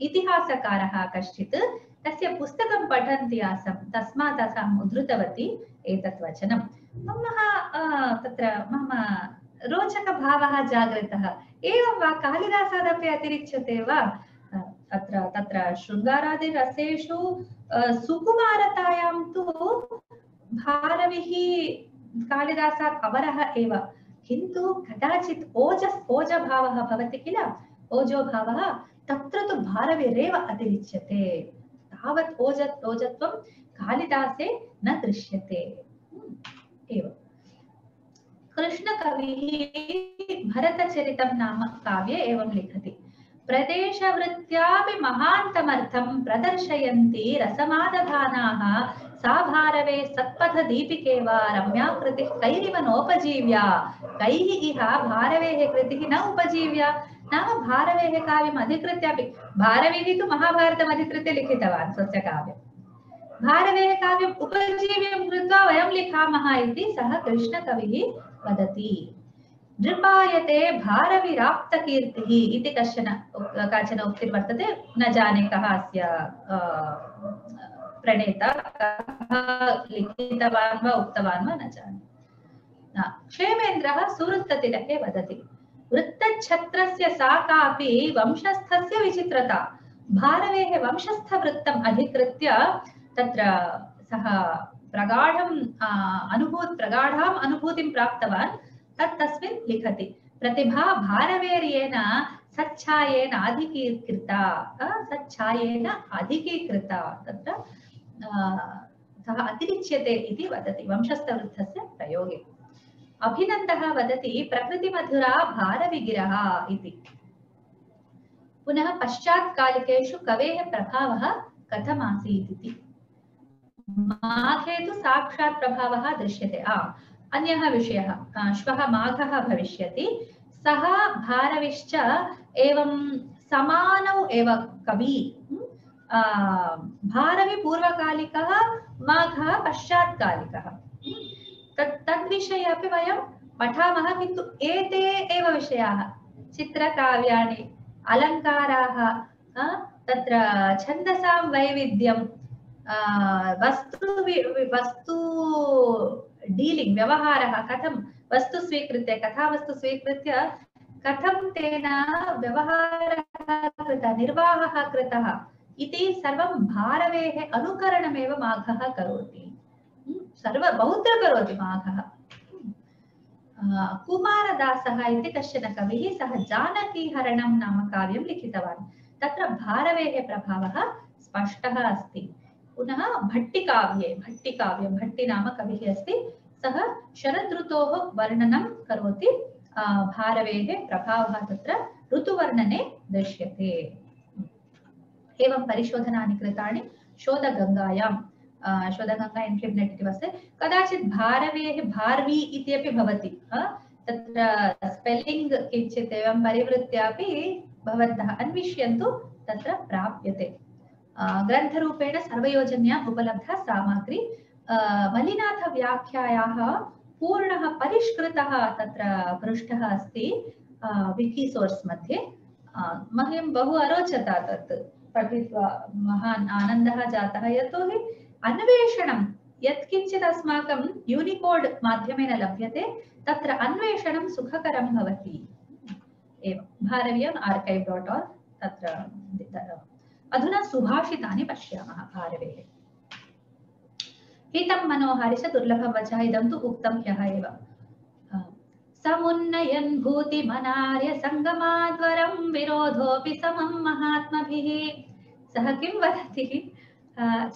इतिहासकारः कश्चित्, तस्य पुस्तकं पठन्ती आसं, तस्मात् अहम् उद्धृतवती मम तत्र मम रोचकभावः जागृतः। एवं वा, कालिदासादपि अतिरिच्यते वा? अत्र तत्र सुकुमारतायां तु भारविः कालिदासात् एव। किन्तु कदाचित् ओजस् ओजभावः भवति किल? ओजोभावः तत्र तु भारविरेव अतिरिच्यते तावत् ओज, ओजत्वं कालिदासे न दृश्यते। एवम् कृष्णकविः भरतचरितं नाम काव्ये एवं लिखति। प्रदेशवृत्त्यापि महान्तमर्थं प्रदर्शयन्ति रसमादधानाः सा भारवे सत्पथदीपिके वा रम्या कृतिः कैरिव नोपजीव्या। कैः भारवेः कृतिः न उपजीव्या? नाम भारवेः काव्यम् अधिकृत्यापि भारविः तु महाभारतम् अधिकृत्य लिखितवान् स्वस्य काव्यम्। भारवेः काव्यम् उपजीव्यं कृत्वा वयं लिखामः इति सः कृष्णकविः वदति। नृपायते भारविराप्तकीर्तिः इति कश्चन, काचन उक्तिर्वर्तते न जाने कः अस्य प्रणेता न जाने। क्षेमेन्द्रः सुवृत्ततिलके वदति। वृत्तच्छत्रस्य सा कापि वंशस्थस्य विचित्रता। भारवेः वंशस्थवृत्तम् अधिकृत्य तत्र सः प्रगाढम् अनुभूत्, प्रगाढाम् अनुभूतिं प्राप्तवान्। तत् तस्मिन् लिखति। प्रतिभा भारवेर्येण सच्छायेन अधिकीकृता सच्छायेन अधिकीकृता तत्र सः अतिरिच्यते इति वदति वंशस्थवृत्तस्य प्रयोगे। अभिनन्दः वदति, प्रकृतिमधुरा भारविगिरः इति। पुनः पश्चात्कालिकेषु कवेः प्रभावः कथमासीत् इति माघे तु साक्षात् प्रभावः दृश्यते। आ अन्यः विषयः श्वः माघः भविष्यति। सः भारविश्च एवं समानौ एव कवि। भारवि पूर्वकालिकः, माघः पश्चात्कालिकः। तत् तद्विषये अपि वयं पठामः, किन्तु एते एव विषयाः। चित्रकाव्याणि, अलङ्काराः तत्र छन्दसां वैविध्यं वस्तु वस्तु डीलिङ्ग् व्यवहारः, कथं? वस्तु स्वीकृत्य कथा वस्तु स्वीकृत्य, कथं तेन व्यवहारः कृतः, निर्वाहः कृतः? इति सर्वं भारवेः अनुकरणमेव माघः करोति। सर्व बहुत्र करोति माघः। कुमारदासः इति कश्चन कविः, सः नाम काव्यं लिखितवान्। तत्र भारवेः प्रभावः स्पष्टः अस्ति। पुनः भट्टिकाव्ये, भट्टिकाव्यं भट्टि नाम कविः अस्ति। सः शरदृतोः वर्णनं करोति। भारवेः प्रभावः तत्र ऋतुवर्णने दृश्यते। एवं परिशोधनानि कृतानि शोधगङ्गायां शोधगङ्गा इन्क्रिब्नेट् इति वस्ति कदाचित् भारवेः भारवी इत्यपि भवति। तत्र स्पेल्लिङ्ग् किञ्चित् एवं परिवृत्यापि भवन्तः अन्विष्यन्तु, तत्र प्राप्यते। ग्रन्थरूपेण सर्वयोजन्याम् उपलब्धा सामग्री आ, मलिनाथव्याख्यायाः पूर्णः परिष्कृतः तत्र पृष्ठः अस्ति विकि सोर्स् मध्ये। आ, मह्यं बहु अरोचत तत्। पठित्वा महान् आनन्दः जातः। यतोहि अन्वेषणं यत्किञ्चित् अस्माकं यूनिकोड् माध्यमेन लभ्यते तत्र अन्वेषणं सुखकरं भवति। आर्कैव् डाट् आर् तत्र अधुना सुभाषितानि पश्यामः भारवेः। हितं मनोहारि दुर्लभं वचः इदं तु उक्तं ह्यः एव। समुन्नयन् भूतिमनार्य सङ्गमाद्वरं विरोधोऽपि समं महात्मभिः। सः किं वदति?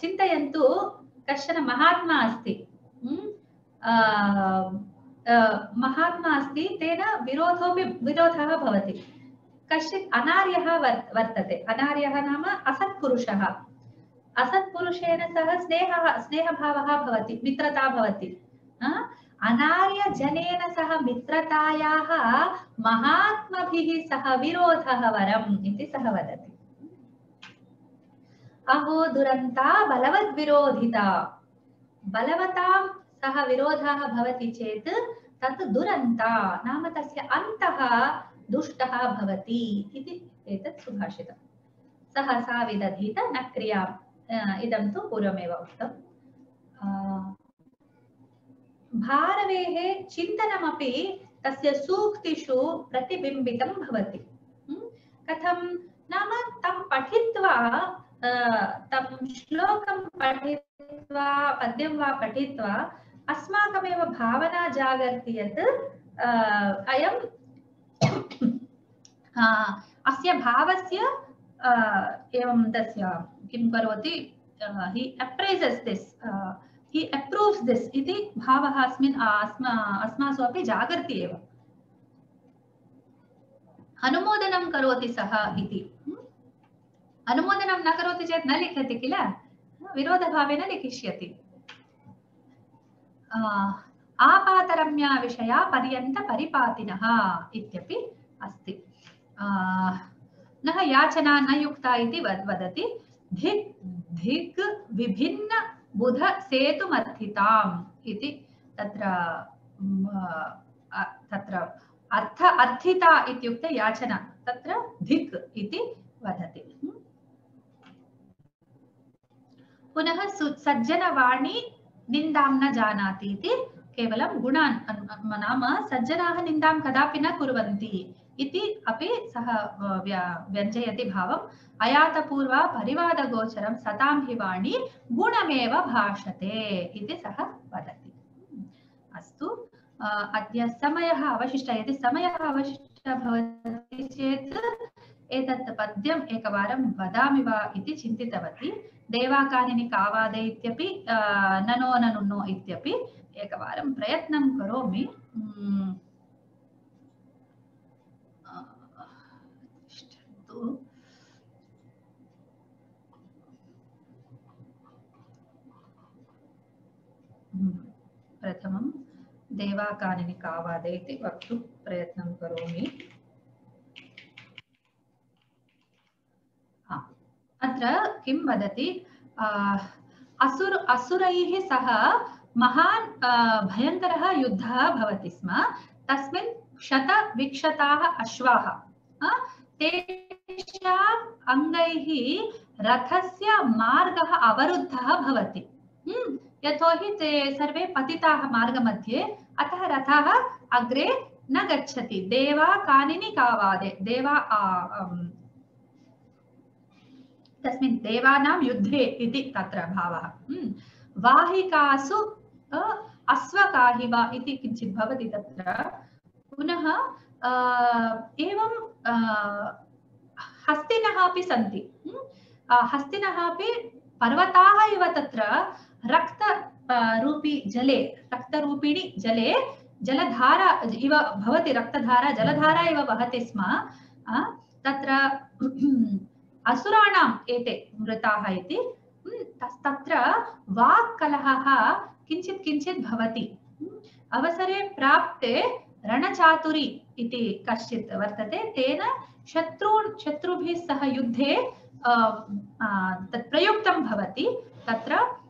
चिन्तयन्तु, कश्चन महात्मा अस्ति। हम्म? महात्मा अस्ति, तेन विरोधोऽपि विरोधः भवति। कश्चित् अनार्यः वर् वर्तते। अनार्यः नाम असत्पुरुषः। असत्पुरुषेण सह स्नेहः, स्नेहभावः भवति, मित्रता भवति? अनार्यजनेन सह मित्रतायाः महात्मभिः सह विरोधः वरम् इति वदति। अहो, दुरन्ता बलवद्विरोधिता। बलवतां सह विरोधः भवति चेत् तत् दुरन्ता। नाम तस्य अन्तः दुष्टः भवति सहसा विदधीत न क्रिया इदं तु पूर्वमेव उक्तम् आ, भारवेः चिन्तनमपि तस्य सूक्तिषु प्रतिबिम्बितं भवति? कथं? नाम तं पठित्वा तं श्लोकं पठित्वा पद्यं वा पठित्वा अस्माकमेव भावना जागर्ति यत् अयं अस्य भावस्य एवं तस्य किं करोति? हि दिस् हि अप्रूव्स् दिस् इति भावः अस्मिन् अस्मा, अस्मासु अपि जागर्ति एव। अनुमोदनं करोति सः इति। हम्म? अनुमोदनं न करोति चेत् न लिखति किल? विरोधभावेन लिखिष्यति। आपातरम्या विषया पर्यन्तपरिपातिनः इत्यपि अस्ति। नः याचना न युक्ता वदति। धिक् धिक् विभिन्न बुध सेतुमर्थिताम् अर्थ, अर्थिता याचना। तत्र धिक् वदति। पुनः सज्जनवाणी निन्दां न जानाति इति। अन्- नाम सज्जनाः निन्दां कदापि न कुर्वन्ति। इति अपि सः व्य- व्यञ्जयति भावम्। अयातपूर्वा परिवादगोचरं सतां हि वाणी गुणमेव भाषते इति सः वदति। अस्तु अद्य समयः अवशिष्टः, यदि समयः अवशिष्टः भवति चेत् एतत् पद्यम् एकवारं वदामि वा इति चिन्तितवती। देवाकानिनि कावादे इत्यपि ननो ननुनो इत्यपि एकवारं प्रयत्नं करोमि उम्, अ, तिष्ठन्तु उम्, प्रथमं देवाकानिनि कावादे इति वक्तुं प्रयत्नं हा, अत्र असुर असुरैः सह महान् आ, भयङ्करः युद्धः भवति स्म। तस्मिन् शतविक्षताः अश्वाः तेषाम् अङ्गैः रथस्य मार्गः अवरुद्धः भवति। हम्म, यतोहि ते सर्वे पतिताः मार्गमध्ये अतः रथः अग्रे न गच्छति। देवा कानिनि कावादे। देवा तस्मिन् देवानां युद्धे इति तत्र भावः। हम्म, वाहिकासु अ, अश्वकाहिव इति किञ्चित् भवति तत्र। पुनः एवं हस्तिनः अपि सन्ति। हम्म, हस्तिनः अपि पर्वताः इव तत्र रक्त रूपी जले, रक्तरूपिणि जले, जलधारा, इव भवति रक्तधारा, जलधारा इव वहति स्म तत्र, असुराणाम् एते मृताः इति तत्र वाक्कलहः किञ्चित् किञ्चित् भवति। अवसरे प्राप्ते रणचातुरी इति कश्चित् वर्तते, तेन शत्रून्, शत्रुभिः सह युद्धे तत् प्रयुक्तं भवति, तत्र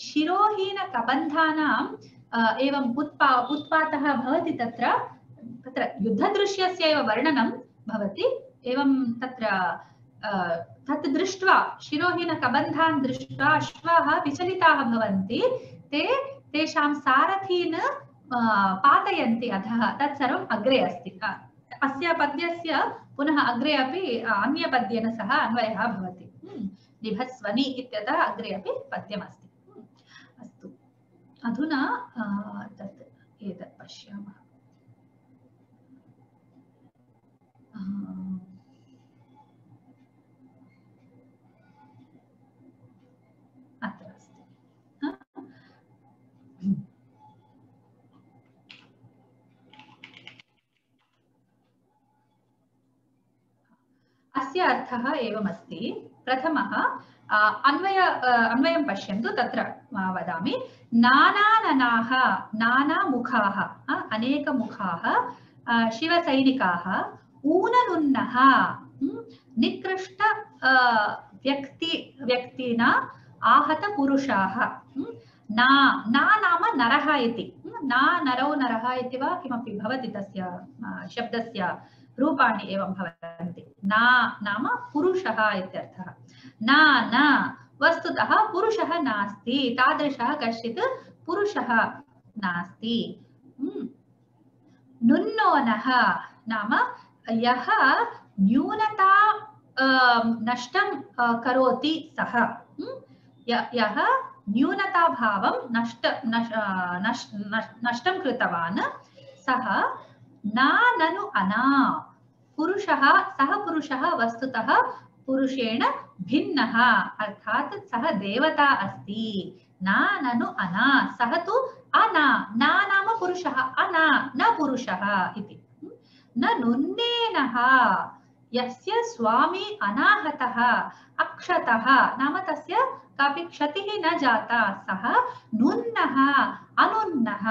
शिरोहीनकबन्धानाम् अ, एवम् उत्पा उत्पातः भवति तत्र तत्र युद्धदृश्यस्य एव वर्णनं भवति। एवं तत्र तत् दृष्ट्वा शिरोहीनकबन्धान् दृष्ट्वा अश्वाः विचलिताः भवन्ति। ते तेषां सारथीन् पातयन्ति अधः तत्सर्वम् अग्रे अस्ति। अस्य पद्यस्य पुनः अग्रे अपि अन्यपद्येन सह अन्वयः भवति। हम्म, निभस्वनि इत्यतः अग्रे अपि पद्यमस्ति। अधुना तत् एतत् पश्यामः। अत्र अस्ति। अस्य अर्थः एवमस्ति। प्रथमः अन्वय अन्वयं तत्र अ, वदामि नानाननाः नानामुखाः अनेकमुखाः शिवसैनिकाः निकृष्ट व्यक्ति व्यक्तिना आहतपुरुषाः म्, ना नाम नरः इति ना नरौ नरः इति वा किमपि भवति ना नाम पुरुषः इत्यर्थः। न न, वस्तुतः पुरुषः नास्ति, तादृशः कश्चित् पुरुषः नास्ति हम्म। नुन्नोनः नाम यः न्यूनता नष्टं करोति सः हम्म। य- न्यूनताभावं नष्ट, नष्- नष्- नष्- नष्टं कृतवान्, सः न, ननु, अना पुरुषः, सः पुरुषः वस्तुतः पुरुषेण भिन्नः। अर्थात् सः देवता अस्ति। न ननु अना। सः तु अना। न नाम पुरुषः। अना न पुरुषः इति। न नुन्नेनः। यस्य स्वामी अनाहतः अक्षतः। नाम तस्य कापि क्षतिः न जाता। सः नुन्नः अनुन्नः।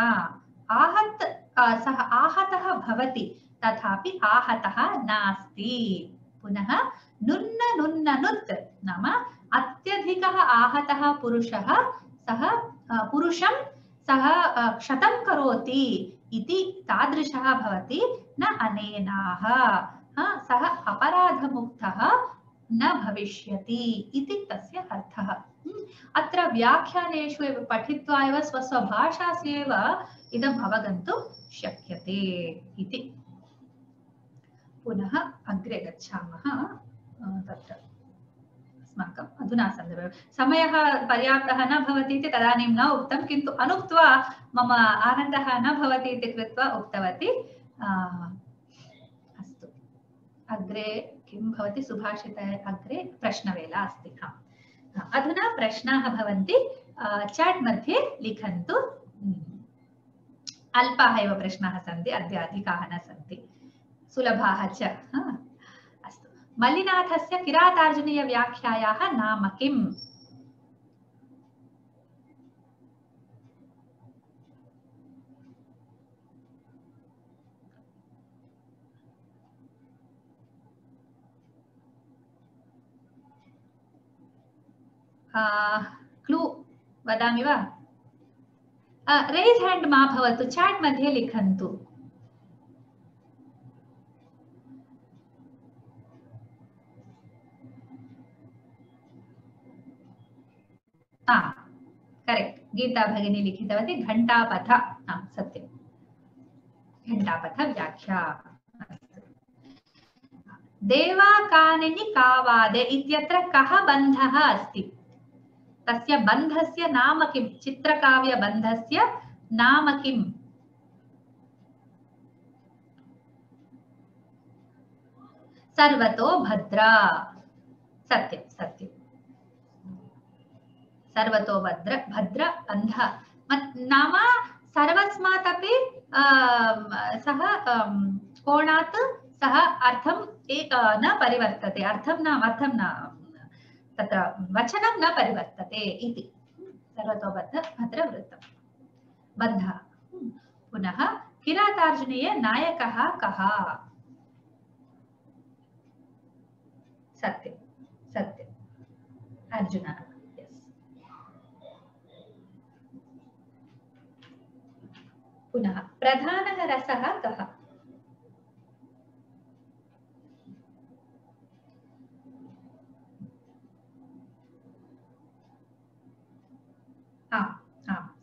आहत् अ, सः आहतः भवति। तथापि आहतः नास्ति। पुनः नुन्न नुन्न नुत् नाम अत्यधिकः आहतः पुरुषः, सः पुरुषं, सः क्षतं करोति इति तादृशः भवति न अनेनाः। सः अपराधमुक्तः न भविष्यति इति तस्य अर्थः। अत्र व्याख्यानेषु एव पठित्वा एव स्वस्वभाषासु एव इदम् अवगन्तुं शक्यते इति। पुनः अग्रे गच्छामः। अधुना सन्दर्भे। समयः पर्याप्तः न भवति इति न मम न इति कृत्वा उक्तवती। अस्तु। अग्रे किं सुभाषिते अग्रे प्रश्नवेला अस्ति। हा। अधुना प्रश्नाः चाट् मध्ये लिखन्तु। हम्म। अल्पाः प्रश्नाः न सन्ति। अस्तु मल्लिनाथस्य किरातार्जुनीयव्याख्यायाः नाम किम्? क्लू वदामि वा? रेस् हेण्ड् मा भवतु चाट् मध्ये लिखन्तु। करेक्ट् गीता भगिनी लिखितवती घण्टापथ सत्यं घण्टापथ व्याख्या। देवाकानिनि कावादे इत्यत्र कः बन्धः अस्ति? तस्य बन्धस्य नाम किं चित्रकाव्यबन्धस्य नाम किम्? सर्वतो भद्रा। सत्यं सत्यं सर्वतो भद्र भद्र बन्ध। नाम सर्वस्मात् अपि सः कोणात् सः अर्थं न परिवर्तते। अर्थं न अर्थं न, तत्र वचनं न परिवर्तते इति। सर्वतो बद्ध भद्रवृत्तं बद्धः पुनः किरातार्जुनीय नायकः कः? सत्यं सत्यम् अर्जुनः। पुनः प्रधानः रसः कः?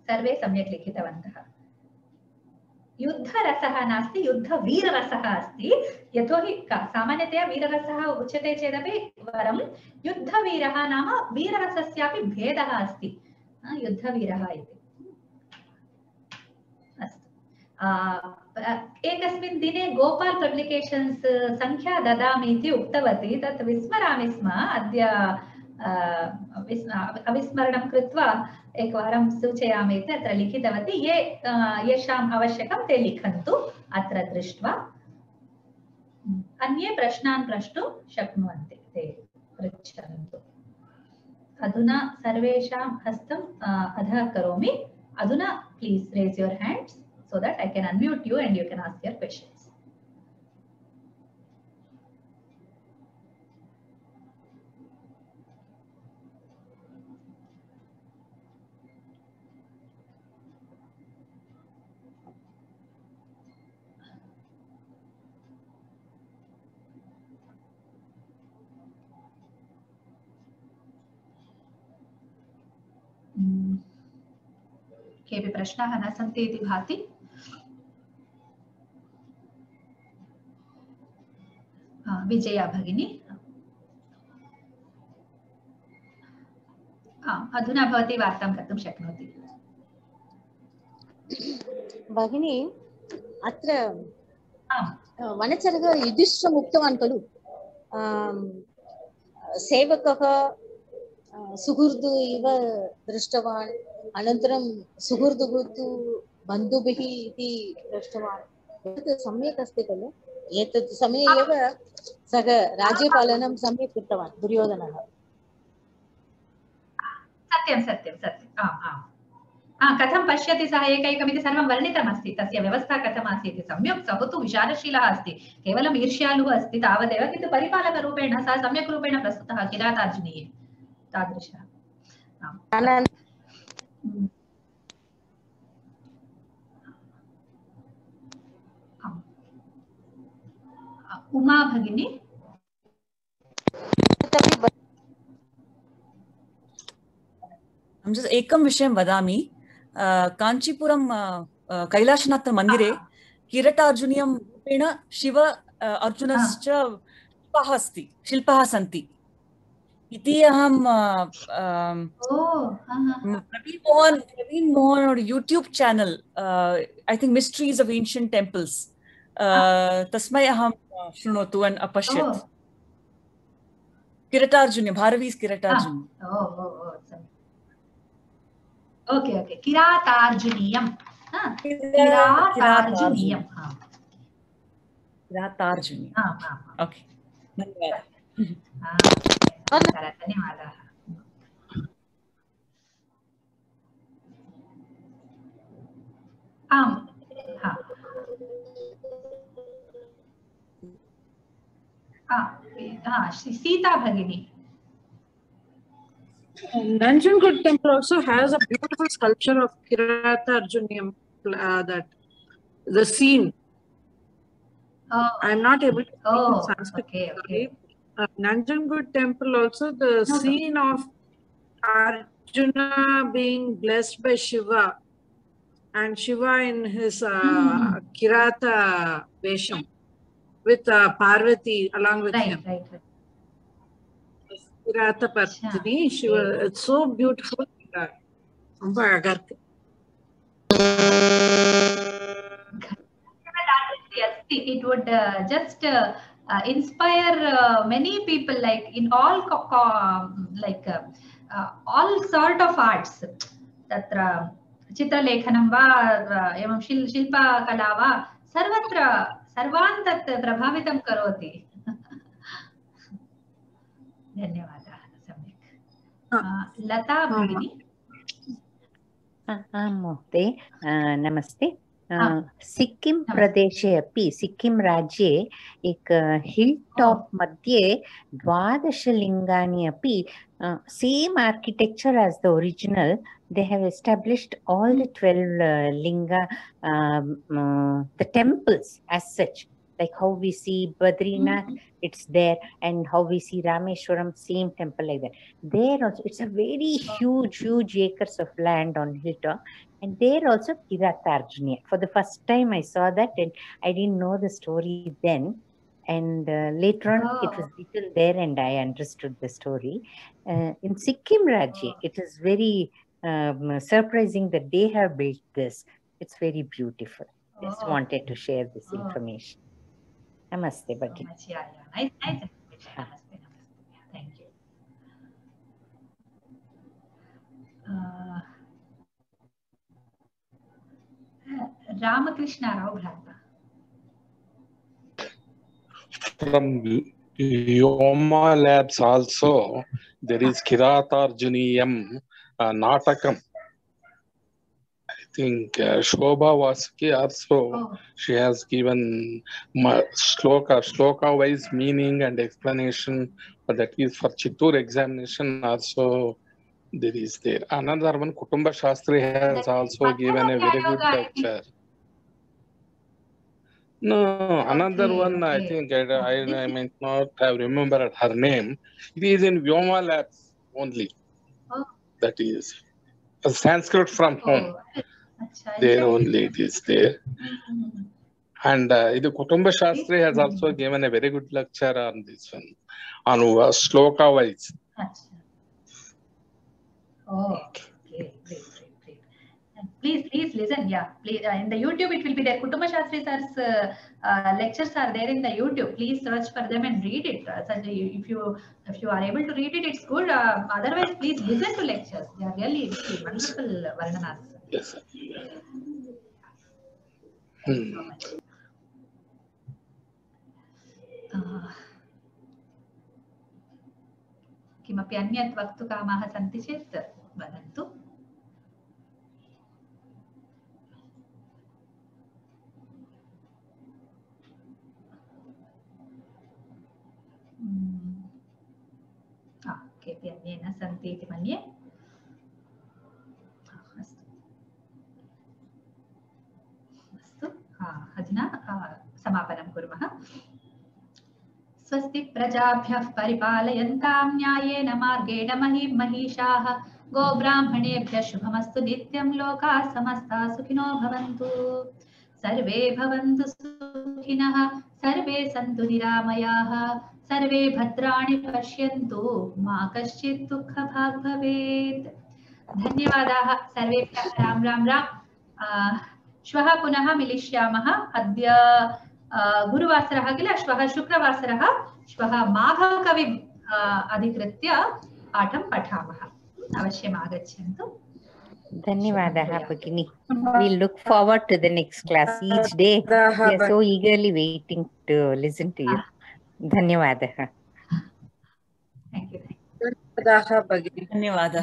सर्वे सम्यक् लिखितवन्तः। युद्धरसः नास्ति, युद्धवीररसः अस्ति। यतोहि सामान्यतया वीररसः उच्यते चेदपि वरं युद्धवीरः नाम वीररसस्यापि भेदः अस्ति। युद्धवीरः इति अस्तु एकस्मिन् दिने गोपाल् पब्लिकेशन्स् सङ्ख्या ददामि इति उक्तवती। तत् विस्मरामि स्म। अद्य अविस्मरणं कृत्वा एकवारं सूचयामि लिखितवती। ये येषाम् आवश्यकं ते लिखन्तु, अत्र दृष्ट्वा। अन्ये प्रश्नान् प्रष्टुं अधुना सर्वेषां हस्तं अधः करोमि। अधुना please raise your hands so that I can unmute you and you can ask your questions. केऽपि प्रश्नाः न सन्ति इति भाति विजया भगिनी। अधुना भवती वार्तां कर्तुं शक्नोति। भगिनी अत्र वनचरः युधिष्ठिरम् उक्तवान् खलु? सेवकः सुहृदु इव दृष्टवान् अनन्तरं सुहृदुः तु बन्धुभिः इति दृष्टवान्। एतत् सम्यक् अस्ति खलु? एतत् समये एव सः राज्यपालनं सम्यक् कृतवान् दुर्योधनः। सत्यं सत्यं सत्यम् आम् आम्। कथं पश्यति सः एकैकमिति सर्वं वर्णितमस्ति तस्य व्यवस्था कथम् आसीत् सम्यक् सः तु विशालशीलः अस्ति केवलम् ईर्ष्यालुः अस्ति तावदेव किन्तु परिपालकरूपेण सः सम्यक् रूपेण प्रस्तुतः किरातार्जुनीये तादृशः। उमा भगिनी। एकं विषयं वदामि। काञ्चीपुरं कैलासनाथमन्दिरे किरटार्जुनीयं रूपेण शिव अर्जुनश्च शिल्पः अस्ति शिल्पः सन्ति। इति अहं Praveen Mohan Praveen Mohan YouTube channel I think mysteries of ancient temples तस्मै अहं शृणोतु अन् अपश्यत्। Kiratarjuni भारवीस् Kiratarjuni. Okay okay Kiratarjuniyam Kiratarjuniyam Kiratarjuni. Okay धन्यवादः। धन्यवादाः। आम् ah, Sita Bhagini. Nanjangud temple also has a beautiful sculpture of Kirata Arjunium, uh, that the scene. Oh. I'm not able to oh, Sanskrit. Okay, okay. Uh, Nanjangud temple also the no, scene no. of Arjuna being blessed by Shiva and Shiva in his uh. Kirata Vesham. with uh, Parvati along with Right, him. right, right. Kirata Parvati, she was, it's so beautiful. uh, ரொம்ப அழகா இருக்கு Yes, it would uh, just uh, uh, inspire uh, many people like in all co- co- like uh, uh, all sort of arts तत्र चित्रलेखनं वा uh, एवं शिल् शिल्पकला वा सर्वत्र सर्वान् तत् प्रभावितं करोति। धन्यवादाः सम्यक्। लता भगिनी? आं महोदय। नमस्ते. सिक्किं प्रदेशे अपि सिक्किं राज्ये एक हिल् टाप् मध्ये द्वादशलिङ्गानि अपि same architecture as the original they have established all the 12 uh, linga um, uh, the temples as such like how we see badrinath mm-hmm. it's there and how we see rameshwaram same temple like that there also it's a very huge huge acres of land on hilltop and there also Kiratarjuniya. For the first time I saw that and I didn't know the story then. And uh, later on it was Oh. written there and I understood the story. Uh, in Sikkim Rajya, Oh. it is very um, surprising that they have built this. It's very beautiful. Just Oh. wanted to share this Oh. information. Namaste, Bhagini. Yeah, yeah. Nice, nice explanation. Namaste, namaste. Yeah, thank you. Uh, Ramakrishna Rao Bhrata. From Yoma Labs also, there is Kiratarjuniyam uh, Natakam. I think uh, Shobha Vasuki also, Oh, she has given shloka, shloka wise meaning and explanation, but that is for Chittur examination also there is there. Another one, Kutumba Shastri has also given a very good lecture. No, another one, I think I, I, I might not have remembered her name. It is in Vyoma Labs only. Oh. That is a Sanskrit from home. oh. Acha, There only it is there. Mhm. And uh, the Kutumba Shastri has also given a very good lecture on this one, on uh, shloka wise. Oh, okay, great, great, great. And please, please listen. Yeah, please. Uh, in the YouTube, it will be there. Kutumba Shastri sir's uh, uh, lectures are there in the YouTube. Please search for them and read it. Uh, a- if you if you are able to read it, it's good. Uh, otherwise, please listen to lectures. They are really, really wonderful varnanas. Yes. sir. You so Hmm. much. Uh, किमपि अन्यत् वक्तुकामाः सन्ति चेत् वदन्तु अधुना समापनं कुर्मः स्वस्ति प्रजाभ्यः परिपालयन्तां न्यायेन मार्गेण महीं महिषाः। गोब्राह्मणेभ्यः शुभमस्तु नित्यं लोकाः समस्ताः सुखिनो भवन्तु। सर्वे भवन्तु सुखिनः। सर्वे सन्तु निरामयाः सर्वे भद्राणि पश्यन्तु मा कश्चित् दुःखभाग् भवेत् धन्यवादाः सर्वेभ्यः। राम राम राम। श्वः पुनः मिलिष्यामः। अद्य गुरुवासरः किल? श्वः शुक्रवासरः। श्वः माघकवि अधिकृत्य पाठं पठामः। अवश्यम् आगच्छन्तु Dhanyawadaha, Bhagini. We look forward to the next class each day. We are so eagerly waiting to listen to you. धन्यवाद। धन्यवाद